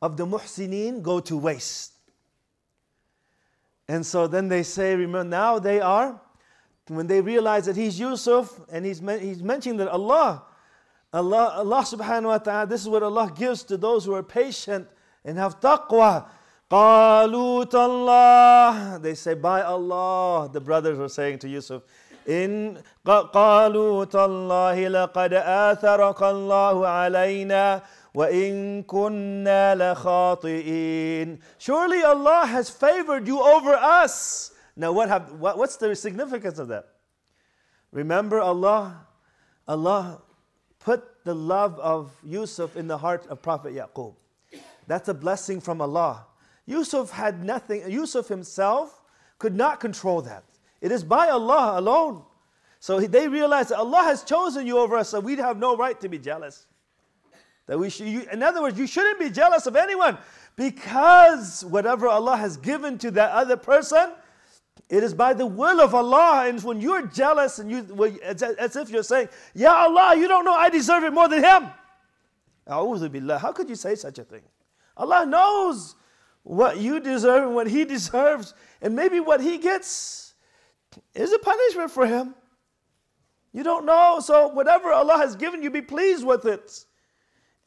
of the muhsinin go to waste. And so then they say, remember, now they are, when they realize that he's Yusuf and he's, he's mentioning that Allah, Allah, Allah subhanahu wa ta'ala, this is what Allah gives to those who are patient and have taqwa. قالوا Allah. They say, by Allah, the brothers are saying to Yusuf, in قالوا تالله لقد آثرك الله علينا وَإِن كُنَّا لَخَاطِئِينَ Surely Allah has favored you over us. Now what have, what, what's the significance of that? Remember Allah, Allah put the love of Yusuf in the heart of Prophet Yaqub. That's a blessing from Allah. Yusuf had nothing, Yusuf himself could not control that. It is by Allah alone. So they realized that Allah has chosen you over us, so we have no right to be jealous. That we should, you, in other words, you shouldn't be jealous of anyone because whatever Allah has given to that other person, it is by the will of Allah. And when you're jealous and you, as, as if you're saying, "Yeah, Allah, you don't know I deserve it more than him. How could you say such a thing? Allah knows what you deserve and what he deserves. And maybe what he gets is a punishment for him. You don't know. So whatever Allah has given you, be pleased with it.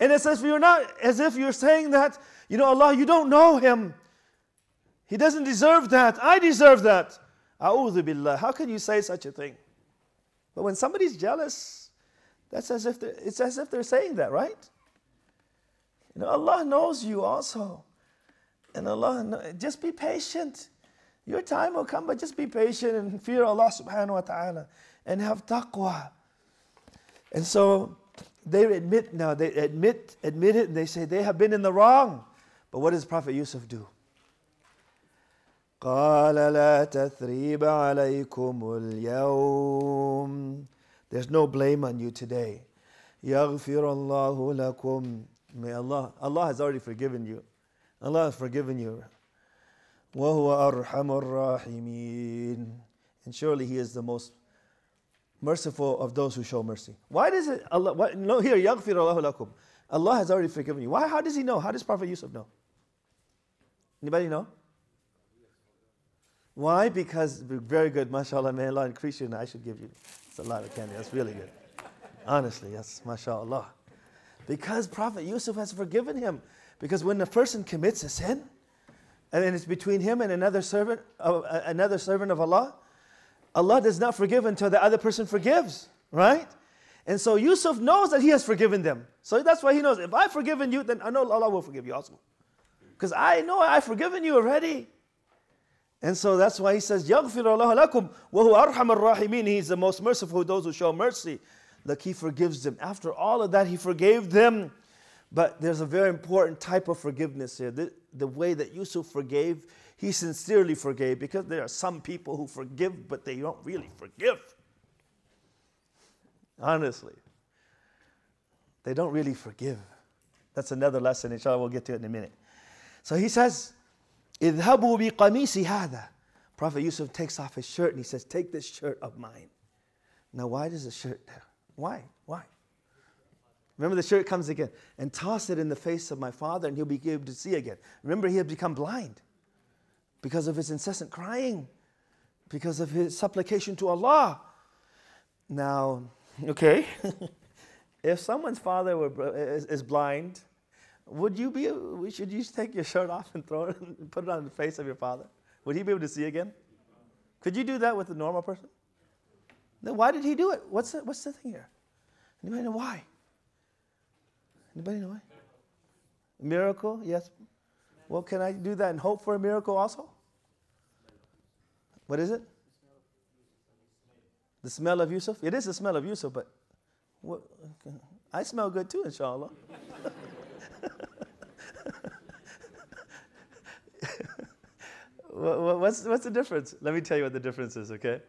And it's as if you're not as if you're saying that, you know, Allah, you don't know him. He doesn't deserve that. I deserve that. A'udhu billah. How can you say such a thing? But when somebody's jealous, that's as if it's as if they're saying that, right? You know, Allah knows you also. And Allah, just be patient. Your time will come, but just be patient and fear Allah subhanahu wa ta'ala and have taqwa. And so they admit now, they admit, admit it, and they say they have been in the wrong. But what does Prophet Yusuf do? قال لا تثريب عليكم اليوم There's no blame on you today. يغفر الله لكم May Allah, Allah has already forgiven you. Allah has forgiven you. وهو أرحم الراحمين And surely He is the most merciful of those who show mercy. Why does it, Allah, why, no, here, يغفر الله لكم. Allah has already forgiven you. Why, how does He know? How does Prophet Yusuf know? Anybody know? Why? Because, very good, mashallah, may Allah increase you, and I should give you. It's a lot of candy. That's really good. Honestly, yes, mashallah. Because Prophet Yusuf has forgiven him. Because when a person commits a sin, and then it's between him and another servant, of, uh, another servant of Allah, Allah does not forgive until the other person forgives, right? And so Yusuf knows that he has forgiven them. So that's why he knows if I've forgiven you, then I know Allah will forgive you also. Because I know I've forgiven you already. And so that's why he says, يَغْفِرُ اللَّهُ لَكُمْ وَهُوَ أَرْحَمَ الرَّاحِمِينَ He's the most merciful of those who show mercy. Like he forgives them. After all of that, he forgave them. But there's a very important type of forgiveness here. The, the way that Yusuf forgave, he sincerely forgave because there are some people who forgive, but they don't really forgive. Honestly. They don't really forgive. That's another lesson, inshallah, we'll get to it in a minute. So he says, اذهبوا بقميصي هذا. Prophet Yusuf takes off his shirt and he says, Take this shirt of mine. Now, why does the shirt there? Why? Why? Remember, the shirt comes again and toss it in the face of my father, and he'll be able to see again. Remember, he had become blind because of his incessant crying, because of his supplication to Allah. Now, okay, if someone's father were, is, is, blind, would you be? Should you take your shirt off and throw it and put it on the face of your father? Would he be able to see again? Could you do that with a normal person? Then why did he do it? What's the, what's the thing here? Anybody know why? Anybody know why? Miracle? Yes. Well, can I do that and hope for a miracle also? What is it? The smell of Yusuf? It is the smell of Yusuf, but what, I smell good too, inshallah. what's, what's the difference? Let me tell you what the difference is, okay?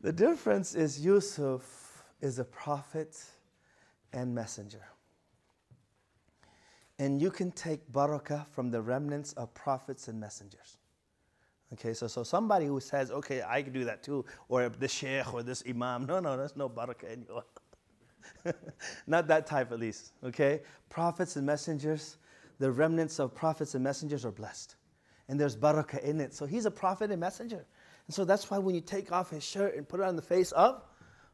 The difference is Yusuf is a prophet and messenger. And you can take barakah from the remnants of prophets and messengers. Okay, so, so somebody who says, okay, I can do that too, or the sheikh or this imam, no, no, there's no barakah in you. Not that type at least, okay? Prophets and messengers, the remnants of prophets and messengers are blessed. And there's barakah in it. So he's a prophet and messenger. And so that's why when you take off his shirt and put it on the face of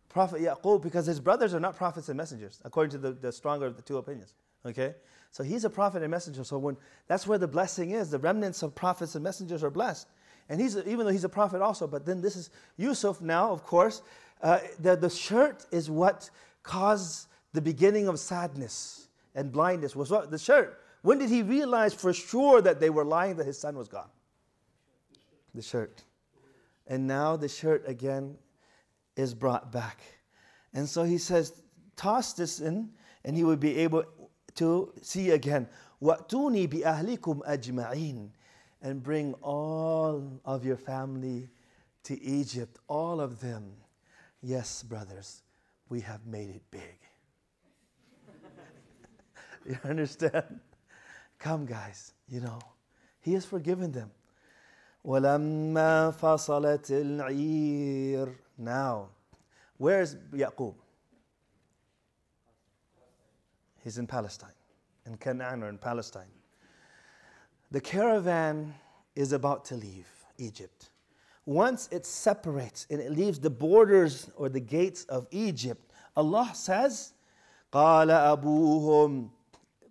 Prophet Yaqub, because his brothers are not prophets and messengers, according to the, the stronger of the two opinions. Okay? So he's a prophet and messenger. So when that's where the blessing is, the remnants of prophets and messengers are blessed. And he's a, even though he's a prophet also, but then this is Yusuf now, of course. Uh, the, the shirt is what caused the beginning of sadness and blindness. Was what the shirt. When did he realize for sure that they were lying that his son was gone? The shirt. And now the shirt again is brought back. And so he says, toss this in, and he would be able to see again. وَأْتُونِي بِأَهْلِكُمْ أَجْمَعِينَ And bring all of your family to Egypt, all of them. Yes, brothers, we have made it big. you understand? Come, guys, you know, He has forgiven them. ولما فصلت العير Now, where's Yaqub? He's in Palestine, in Canaan or in Palestine. The caravan is about to leave Egypt. Once it separates and it leaves the borders or the gates of Egypt, Allah says, قال أبوهم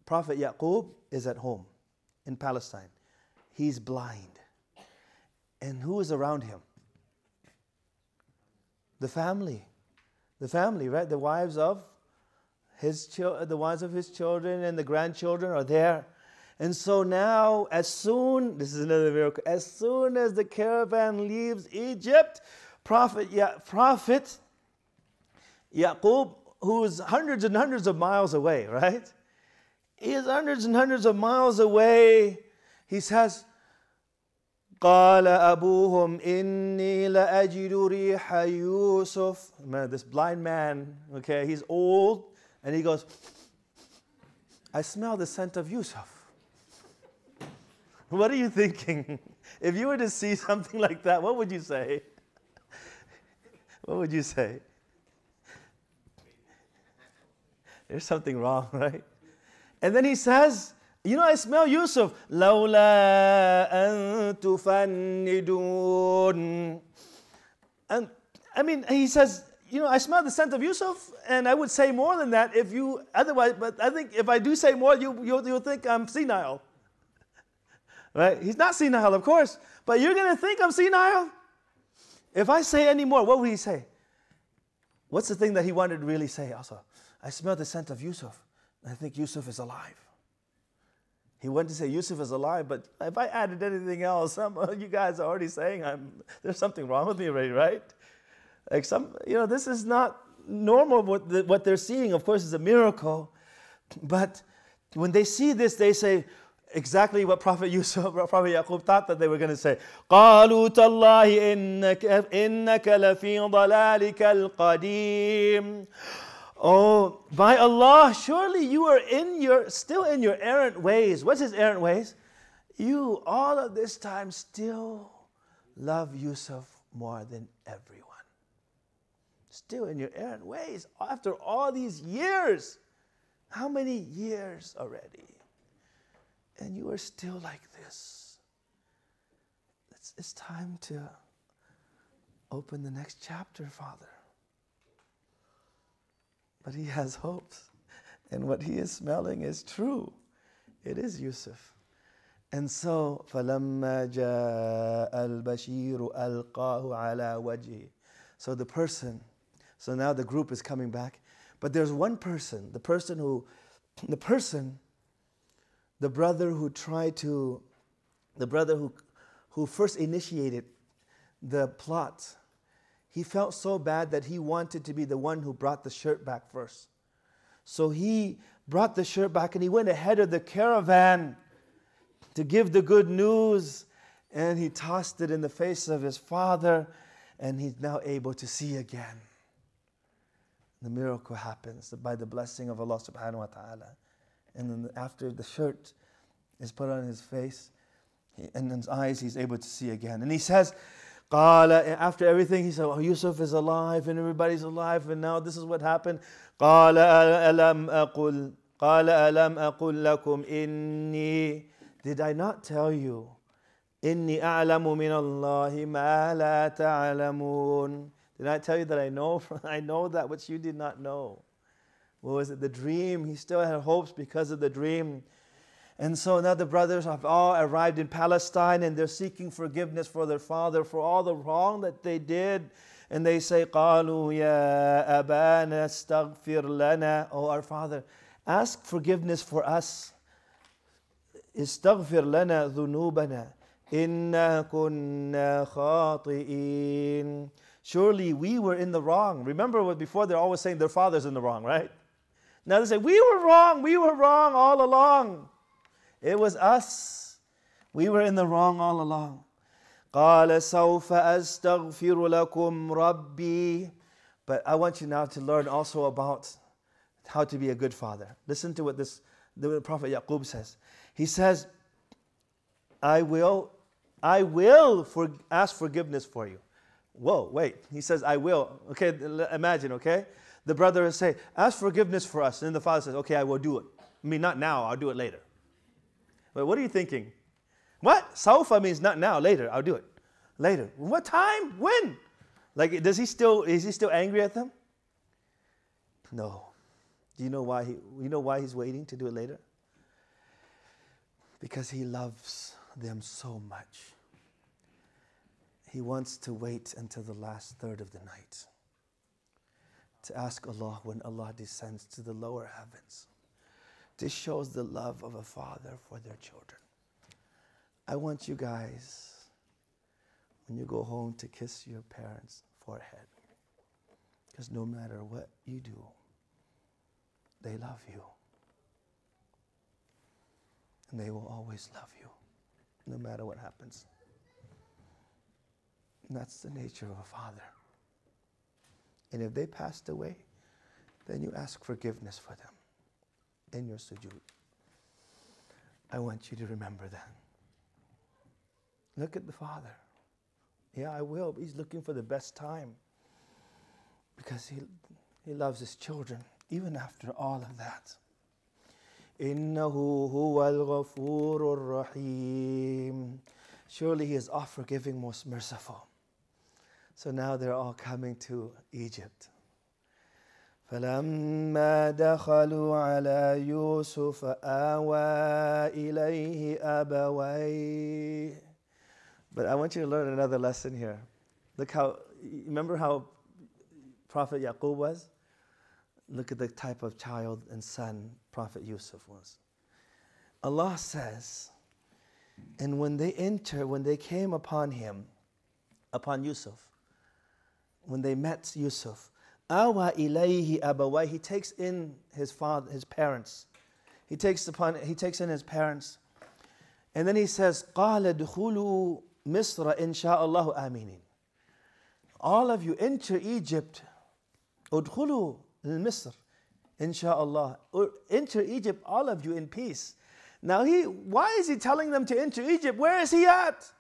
Prophet Yaqub is at home in Palestine. He's blind. And who is around him? The family. The family, right? The wives of his chil- the wives of his children and the grandchildren are there. And so now, as soon, this is another miracle, as soon as the caravan leaves Egypt, Prophet, ya- Prophet Yaqub, who's hundreds and hundreds of miles away, right? He is hundreds and hundreds of miles away. He says, قال أبوهم إني لأجد ريح يوسف Man, this blind man, okay, he's old, and he goes, I smell the scent of Yusuf. What are you thinking? If you were to see something like that, what would you say? What would you say? There's something wrong, right? And then he says, You know, I smell Yusuf. لولا أن تفندون. And I mean, he says, You know, I smell the scent of Yusuf, and I would say more than that if you, otherwise, but I think if I do say more, you, you'll, you'll think I'm senile. Right? He's not senile, of course, but you're going to think I'm senile. If I say any more, what would he say? What's the thing that he wanted to really say also? I smell the scent of Yusuf. I think Yusuf is alive. He wanted to say Yusuf is alive, but if I added anything else, some of you guys are already saying I'm, there's something wrong with me already, right? Like some, you know, this is not normal what, the, what they're seeing. Of course, it's a miracle. But when they see this, they say, exactly what Prophet Yusuf, Prophet Yaqub thought that they were going to say. قالوا تالله إنك, إنك لفي ضلالك القديم. Oh, by Allah, surely you are in your still in your errant ways. What's his errant ways? You all of this time still love Yusuf more than everyone. Still in your errant ways after all these years. How many years already? and you are still like this. It's, it's time to open the next chapter, Father. But he has hopes, and what he is smelling is true. It is Yusuf. And so, فَلَمَّا جَاءَ الْبَشِيرُ أَلْقَاهُ عَلَى وَجْهِهِ So the person, so now the group is coming back, but there's one person, the person who, the person the brother who tried to, the brother who, who first initiated the plot, he felt so bad that he wanted to be the one who brought the shirt back first. So he brought the shirt back and he went ahead of the caravan to give the good news. And he tossed it in the face of his father, and he's now able to see again. The miracle happens by the blessing of Allah subhanahu wa ta'ala. And then after the shirt is put on his face and in his eyes, he's able to see again. And he says, قال, after everything, he said, oh, Yusuf is alive and everybody's alive, and now this is what happened. قال ألم أقل قال ألم أقل لكم إني Did I not tell you إني أعلم من الله ما لا تعلمون Did I tell you that I know I know that which you did not know? What was it? The dream. He still had hopes because of the dream. And so now the brothers have all arrived in Palestine and they're seeking forgiveness for their father for all the wrong that they did. And they say, قالوا يا أبانا استغفر لنا. Oh, our father, ask forgiveness for us. استغفر لنا ذنوبنا إنا كنا خاطئين. Surely we were in the wrong. Remember what before they're always saying their father's in the wrong, right? Now they say, We were wrong, we were wrong all along. It was us. We were in the wrong all along. قال سوف أستغفر لكم ربي But I want you now to learn also about how to be a good father. Listen to what this the Prophet Yaqub says. He says, I will, I will for, ask forgiveness for you. Whoa, wait. He says, I will. Okay, imagine, okay? The brother will say, Ask forgiveness for us. And the father says, Okay, I will do it. I mean, not now, I'll do it later. But what are you thinking? What? Saufa means not now, later. I'll do it. Later. What time? When? Like, does he still, is he still angry at them? No. Do you know why he, you know why he's waiting to do it later? Because he loves them so much. He wants to wait until the last third of the night to ask Allah when Allah descends to the lower heavens. This shows the love of a father for their children. I want you guys, when you go home, to kiss your parents' forehead. Because no matter what you do, they love you. And they will always love you, no matter what happens. And that's the nature of a father. And if they passed away, then you ask forgiveness for them in your sujood. I want you to remember that. Look at the Father. Yeah, I will, but He's looking for the best time because He, he loves His children even after all of that. إنه هو الغفور الرحيم. Surely He is all forgiving, most merciful. So now they're all coming to Egypt. فلما دخلوا على يوسف آوى إليه أبويه But I want you to learn another lesson here. Look how, remember how Prophet Yaqub was? Look at the type of child and son Prophet Yusuf was. Allah says, and when they enter, when they came upon him, upon Yusuf, when they met Yusuf, Awa ilayhi abawai. He takes in his father, his parents. He takes upon he takes in his parents. And then he says, قال دخلوا مصر إن شاء الله آمنين. All of you enter Egypt. ادخلوا مصر إن شاء الله. Enter Egypt, all of you in peace. Now he, why is he telling them to enter Egypt? Where is he at?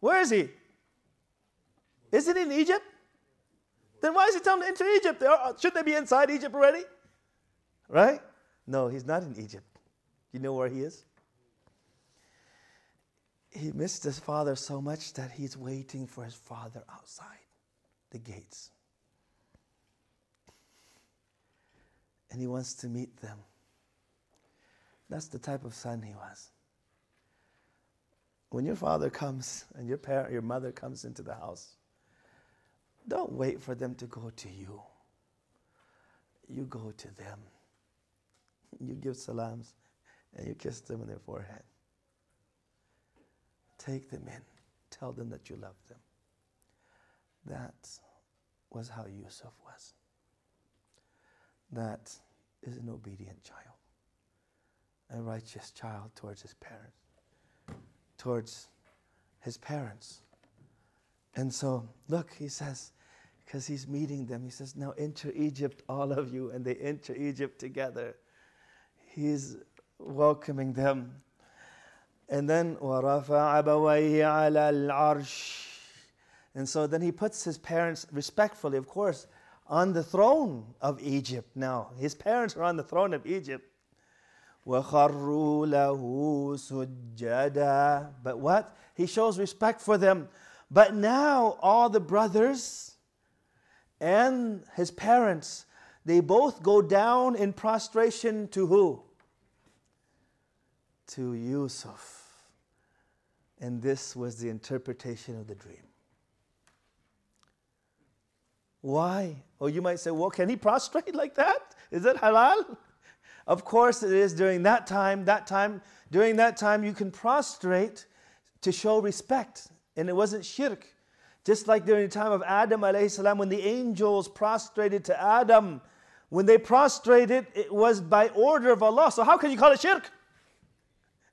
Where is he? Is it in Egypt? Then why is he telling them to enter Egypt? Should they be inside Egypt already? Right? No, he's not in Egypt. You know where he is? He missed his father so much that he's waiting for his father outside the gates. And he wants to meet them. That's the type of son he was. When your father comes and your parent, your mother comes into the house, don't wait for them to go to you. You go to them. You give salams and you kiss them on their forehead. Take them in. Tell them that you love them. That was how Yusuf was. That is an obedient child, a righteous child towards his parents, towards his parents. And so, look, he says, because he's meeting them, he says, Now enter Egypt, all of you. And they enter Egypt together. He's welcoming them. And then, وَرَفَعَ أَبَوَيْهِ عَلَى الْعَرْشِ And so then he puts his parents respectfully, of course, on the throne of Egypt now. His parents are on the throne of Egypt. وَخَرُّوا لَهُ سُجَّدًا But what? He shows respect for them. But now all the brothers and his parents, they both go down in prostration to who? To Yusuf. And this was the interpretation of the dream. Why? Oh, you might say, well, can he prostrate like that? Is that halal? Of course it is during that time. That time, during that time, you can prostrate to show respect. And it wasn't shirk. Just like during the time of Adam salam, when the angels prostrated to Adam, when they prostrated, it was by order of Allah. So how can you call it shirk?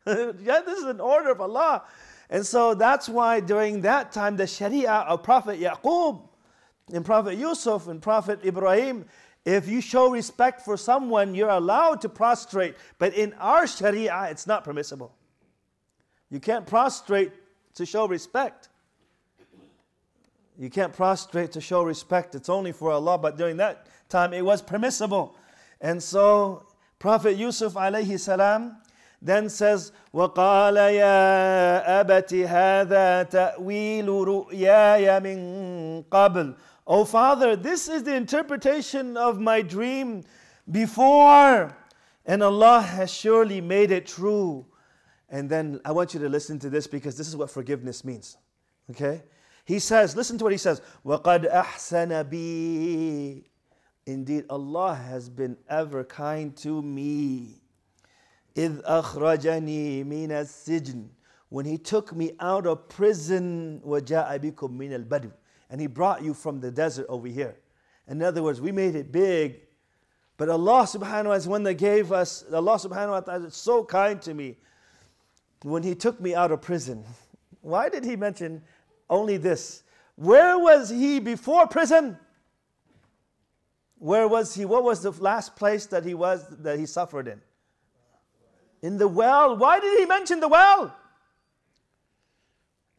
yeah, this is an order of Allah. And so that's why during that time, the Sharia of Prophet Yaqub and Prophet Yusuf and Prophet Ibrahim, if you show respect for someone, you're allowed to prostrate. But in our Sharia, it's not permissible. You can't prostrate to show respect. You can't prostrate to show respect. It's only for Allah. But during that time, it was permissible. And so, Prophet Yusuf alayhi salam, then says, وقال يا أبت هذا تأويل رؤياي من قبل Oh Father, this is the interpretation of my dream before, and Allah has surely made it true. And then I want you to listen to this because this is what forgiveness means. Okay? He says, listen to what he says, وَقَدْ أَحْسَنَ بِي Indeed, Allah has been ever kind to me. إِذْ أَخْرَجَنِي مِنَ السِّجْنِ When He took me out of prison, وَجَاءَ بِكُم مِنَ الْبَدْوِ And He brought you from the desert over here. In other words, we made it big. But Allah subhanahu wa ta'ala is one that gave us, Allah subhanahu wa ta'ala is so kind to me. When He took me out of prison, why did He mention only this? Where was He before prison? Where was He? What was the last place that He was, that He suffered in? in the well. Why did he mention the well?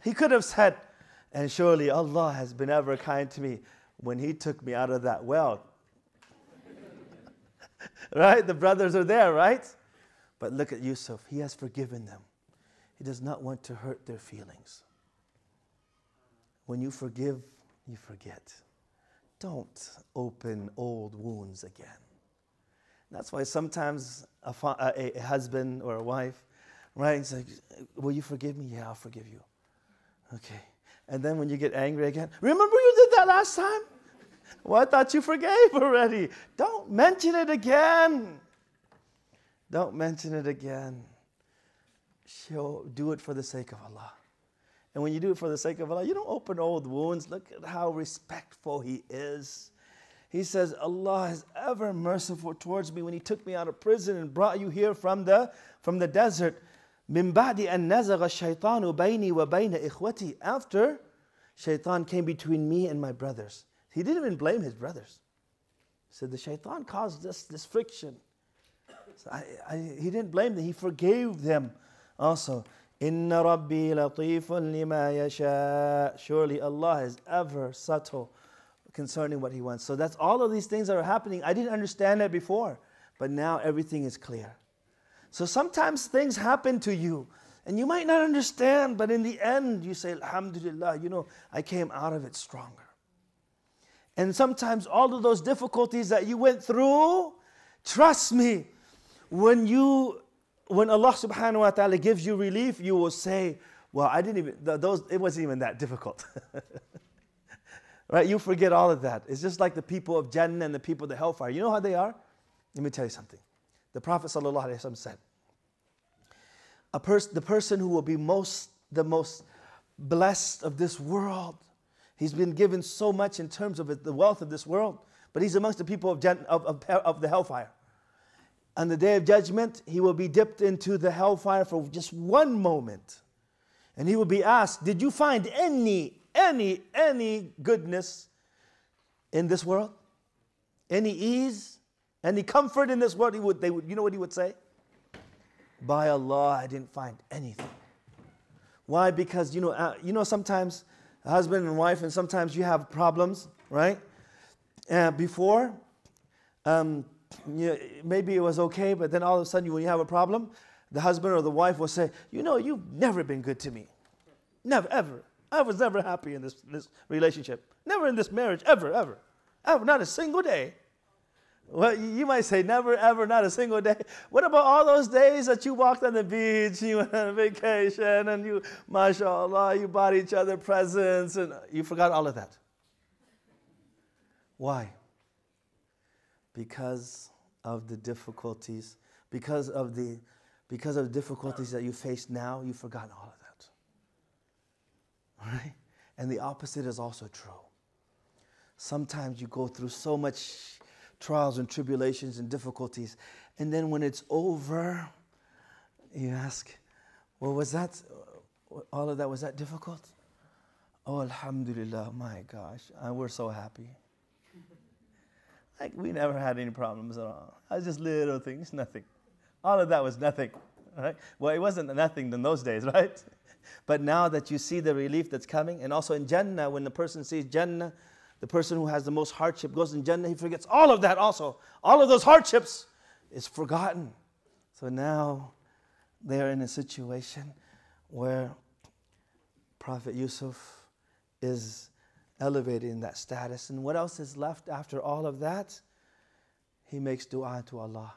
He could have said, and surely Allah has been ever kind to me when He took me out of that well. right? The brothers are there, right? But look at Yusuf. He has forgiven them. He does not want to hurt their feelings. When you forgive, you forget. Don't open old wounds again. That's why sometimes a, a, a husband or a wife, right, it's like, Will you forgive me? Yeah, I'll forgive you. Okay. And then when you get angry again, remember you did that last time? Well, I thought you forgave already. Don't mention it again. Don't mention it again. Show, do it for the sake of Allah. And when you do it for the sake of Allah, you don't open old wounds. Look at how respectful He is. He says, Allah is ever merciful towards me when He took me out of prison and brought you here from the, from the desert. من بعد أن نزغ الشيطان بيني وبين إخوتي After shaitan came between me and my brothers. He didn't even blame his brothers. He said, the shaitan caused this, this friction. So I, I, he didn't blame them. He forgave them also. Inna Rabbi latifun lima yasha. Surely Allah is ever subtle concerning what He wants. So that's all of these things that are happening. I didn't understand that before, but now everything is clear. So sometimes things happen to you and you might not understand, but in the end you say, Alhamdulillah, you know, I came out of it stronger. And sometimes all of those difficulties that you went through, trust me, when you when Allah subhanahu wa ta'ala gives you relief, you will say, Well, I didn't even those it wasn't even that difficult. Right? You forget all of that. It's just like the people of Jannah and the people of the hellfire. You know how they are? Let me tell you something. The Prophet ﷺ said, a pers- the person who will be most, the most blessed of this world, he's been given so much in terms of the wealth of this world, but he's amongst the people of, Jan- of, of, of the hellfire. On the day of judgment, he will be dipped into the hellfire for just one moment. And he will be asked, Did you find any any, any goodness in this world, any ease, any comfort in this world, he would, they would, you know what he would say? By Allah, I didn't find anything. Why? Because you know, uh, you know, sometimes husband and wife, and sometimes you have problems, right? Uh, before, um, you, maybe it was okay, but then all of a sudden, when you have a problem, the husband or the wife will say, "You know, you've never been good to me, never, ever." I was never happy in this, this relationship. Never in this marriage, ever, ever. Ever, not a single day. Well, you might say never, ever, not a single day. What about all those days that you walked on the beach, you went on vacation, and you, mashallah, you bought each other presents, and you forgot all of that? Why? Because of the difficulties, because of the, because of the difficulties that you face now, you've forgotten all of that. Right? And the opposite is also true. Sometimes you go through so much trials and tribulations and difficulties, and then when it's over, you ask, Well, was that, all of that, was that difficult? Oh, Alhamdulillah, my gosh, we're so happy. Like, we never had any problems at all. I was just little things, nothing. All of that was nothing, right? Well, it wasn't nothing in those days, right? But now that you see the relief that's coming, and also in Jannah, when the person sees Jannah, the person who has the most hardship goes in Jannah, he forgets all of that also. All of those hardships is forgotten. So now they're in a situation where Prophet Yusuf is elevated in that status. And what else is left after all of that? He makes dua to Allah.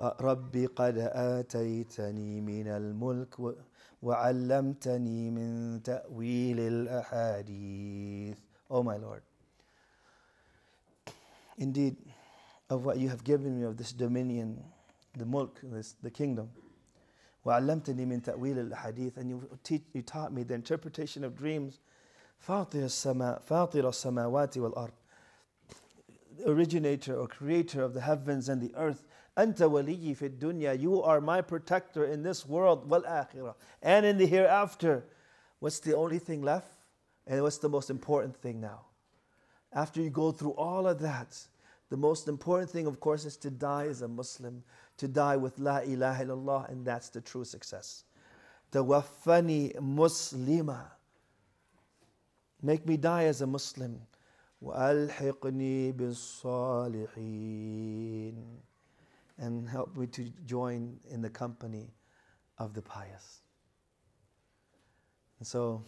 ربي قد آتيتني من الملك وعلمتني من تأويل الأحاديث Oh my Lord. Indeed, of what you have given me of this dominion, the mulk, this, the kingdom. وعلمتني من تأويل الأحاديث and you, teach, you taught me the interpretation of dreams. Fatir samawati wal ard. Originator or creator of the heavens and the earth. Anta waliyi fid dunya. You are my protector in this world, wal akhirah, and in the hereafter. What's the only thing left? And what's the most important thing now? After you go through all of that, the most important thing, of course, is to die as a Muslim, to die with La ilaha illallah, and that's the true success. Tawaffani musliman. make me die as a Muslim وألحقني بالصالحين and help me to join in the company of the pious. And so,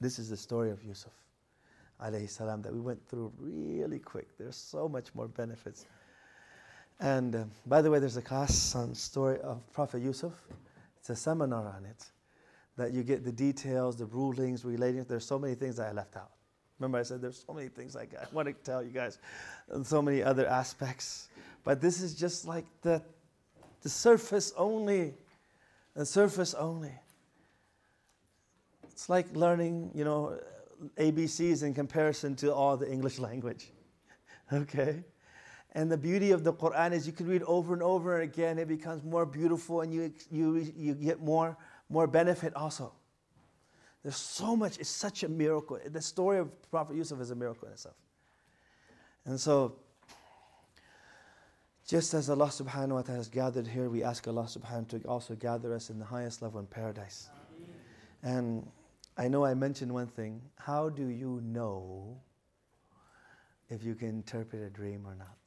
this is the story of Yusuf, alayhi salam, that we went through really quick. There's so much more benefits. And uh, by the way, there's a class on story of Prophet Yusuf. It's a seminar on it that you get the details, the rulings relating. There's so many things that I left out. Remember, I said there's so many things I, I want to tell you guys, and so many other aspects. But this is just like the, the surface only. The surface only. It's like learning, you know, ABCs in comparison to all the English language. okay? And the beauty of the Quran is you can read over and over again, it becomes more beautiful and you, you, you get more, more benefit also. There's so much, it's such a miracle. The story of Prophet Yusuf is a miracle in itself. And so, just as Allah subhanahu wa ta'ala has gathered here, we ask Allah subhanahu wa ta'ala to also gather us in the highest level in paradise. And I know I mentioned one thing. How do you know if you can interpret a dream or not?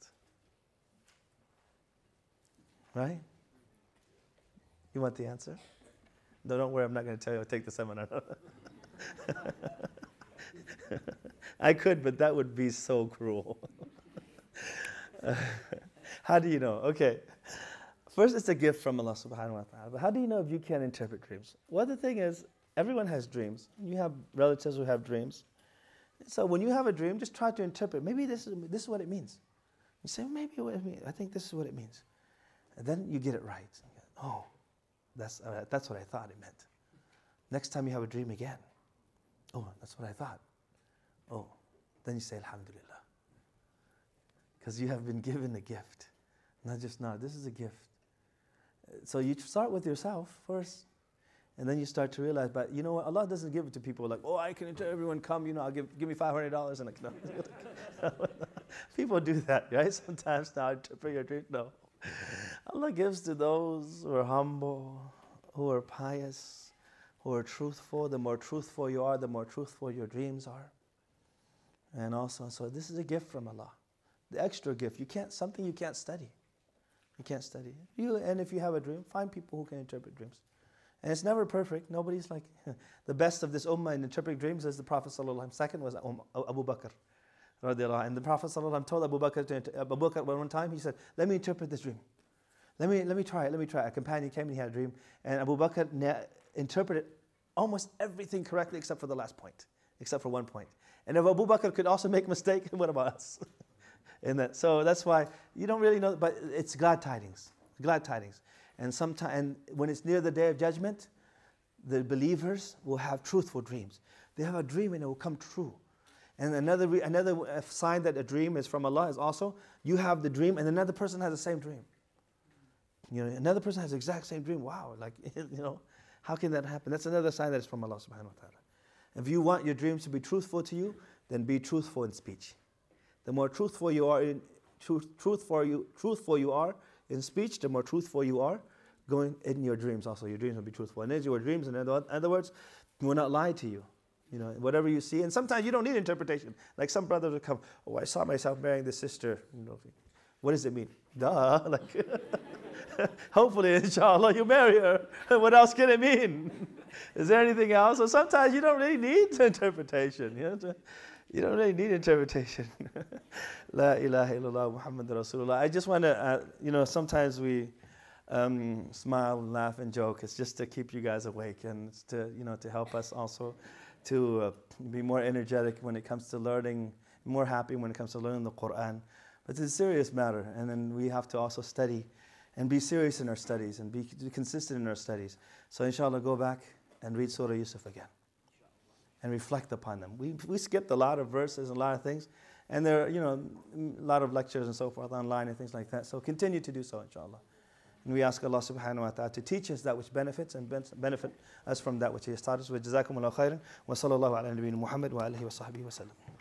Right? You want the answer? No, don't worry, I'm not going to tell you. I'll take the seminar. I could, but that would be so cruel. how do you know? Okay. First, it's a gift from Allah subhanahu wa ta'ala. But how do you know if you can't interpret dreams? Well, the thing is, everyone has dreams. You have relatives who have dreams. So when you have a dream, just try to interpret. Maybe this is, this is what it means. You say, maybe what it means. I think this is what it means. And then you get it right. Oh, that's, uh, that's what I thought it meant. Next time you have a dream again, oh, that's what I thought. Oh, then you say Alhamdulillah. Because you have been given a gift. Not just now, this is a gift. So you start with yourself first, and then you start to realize, but you know what? Allah doesn't give it to people like, oh, I can tell everyone come, you know, I'll give, give me $500. And like, no. people do that, right? Sometimes now, interpret your dream. No. Allah gives to those who are humble, who are pious, who are truthful. The more truthful you are, the more truthful your dreams are. And also, so this is a gift from Allah. The extra gift. You can't something you can't study. You can't study. You and if you have a dream, find people who can interpret dreams. And it's never perfect. Nobody's like the best of this ummah in interpreting dreams is the Prophet Sallallahu Second was um, Abu Bakr. And the Prophet ﷺ told Abu Bakr, to, Abu Bakr one time, he said, Let me interpret this dream. Let me, let me try it, let me try it. A companion came and he had a dream, and Abu Bakr interpreted almost everything correctly except for the last point, except for one point. And if Abu Bakr could also make a mistake, what about us? and that, so that's why you don't really know, but it's glad tidings, glad tidings. And, sometimes, and when it's near the day of judgment, the believers will have truthful dreams. They have a dream and it will come true. And another, another uh, sign that a dream is from Allah is also you have the dream and another person has the same dream. You know, another person has the exact same dream. Wow, like, you know, how can that happen? That's another sign that it's from Allah subhanahu wa ta'ala. If you want your dreams to be truthful to you, then be truthful in speech. The more truthful you are in truth, truthful you truthful you are in speech, the more truthful you are going in your dreams. Also, your dreams will be truthful. And as your dreams, in other, words, will not lie to you. You know, whatever you see, and sometimes you don't need interpretation. Like some brothers will come, oh, I saw myself marrying this sister. You know, what does it mean? Duh. Like, hopefully, inshallah, you marry her. what else can it mean? Is there anything else? So sometimes you don't really need interpretation. You, know, you don't really need interpretation. La ilaha illallah Muhammad Rasulullah. I just want to, uh, you know, sometimes we um, smile and laugh and joke. It's just to keep you guys awake and to, you know, to help us also to uh, be more energetic when it comes to learning, more happy when it comes to learning the Quran. But it's a serious matter, and then we have to also study and be serious in our studies and be, consistent in our studies. So, inshallah, go back and read Surah Yusuf again and reflect upon them. We, we skipped a lot of verses and a lot of things, and there are, you know, a lot of lectures and so forth online and things like that. So, continue to do so, inshallah. And we ask Allah subhanahu wa ta'ala to teach us that which benefits and benefit us from that which He has taught us. Wa jazakumullahu khairan. Wa sallallahu ala Muhammad wa alihi wa sahbihi wa sallam.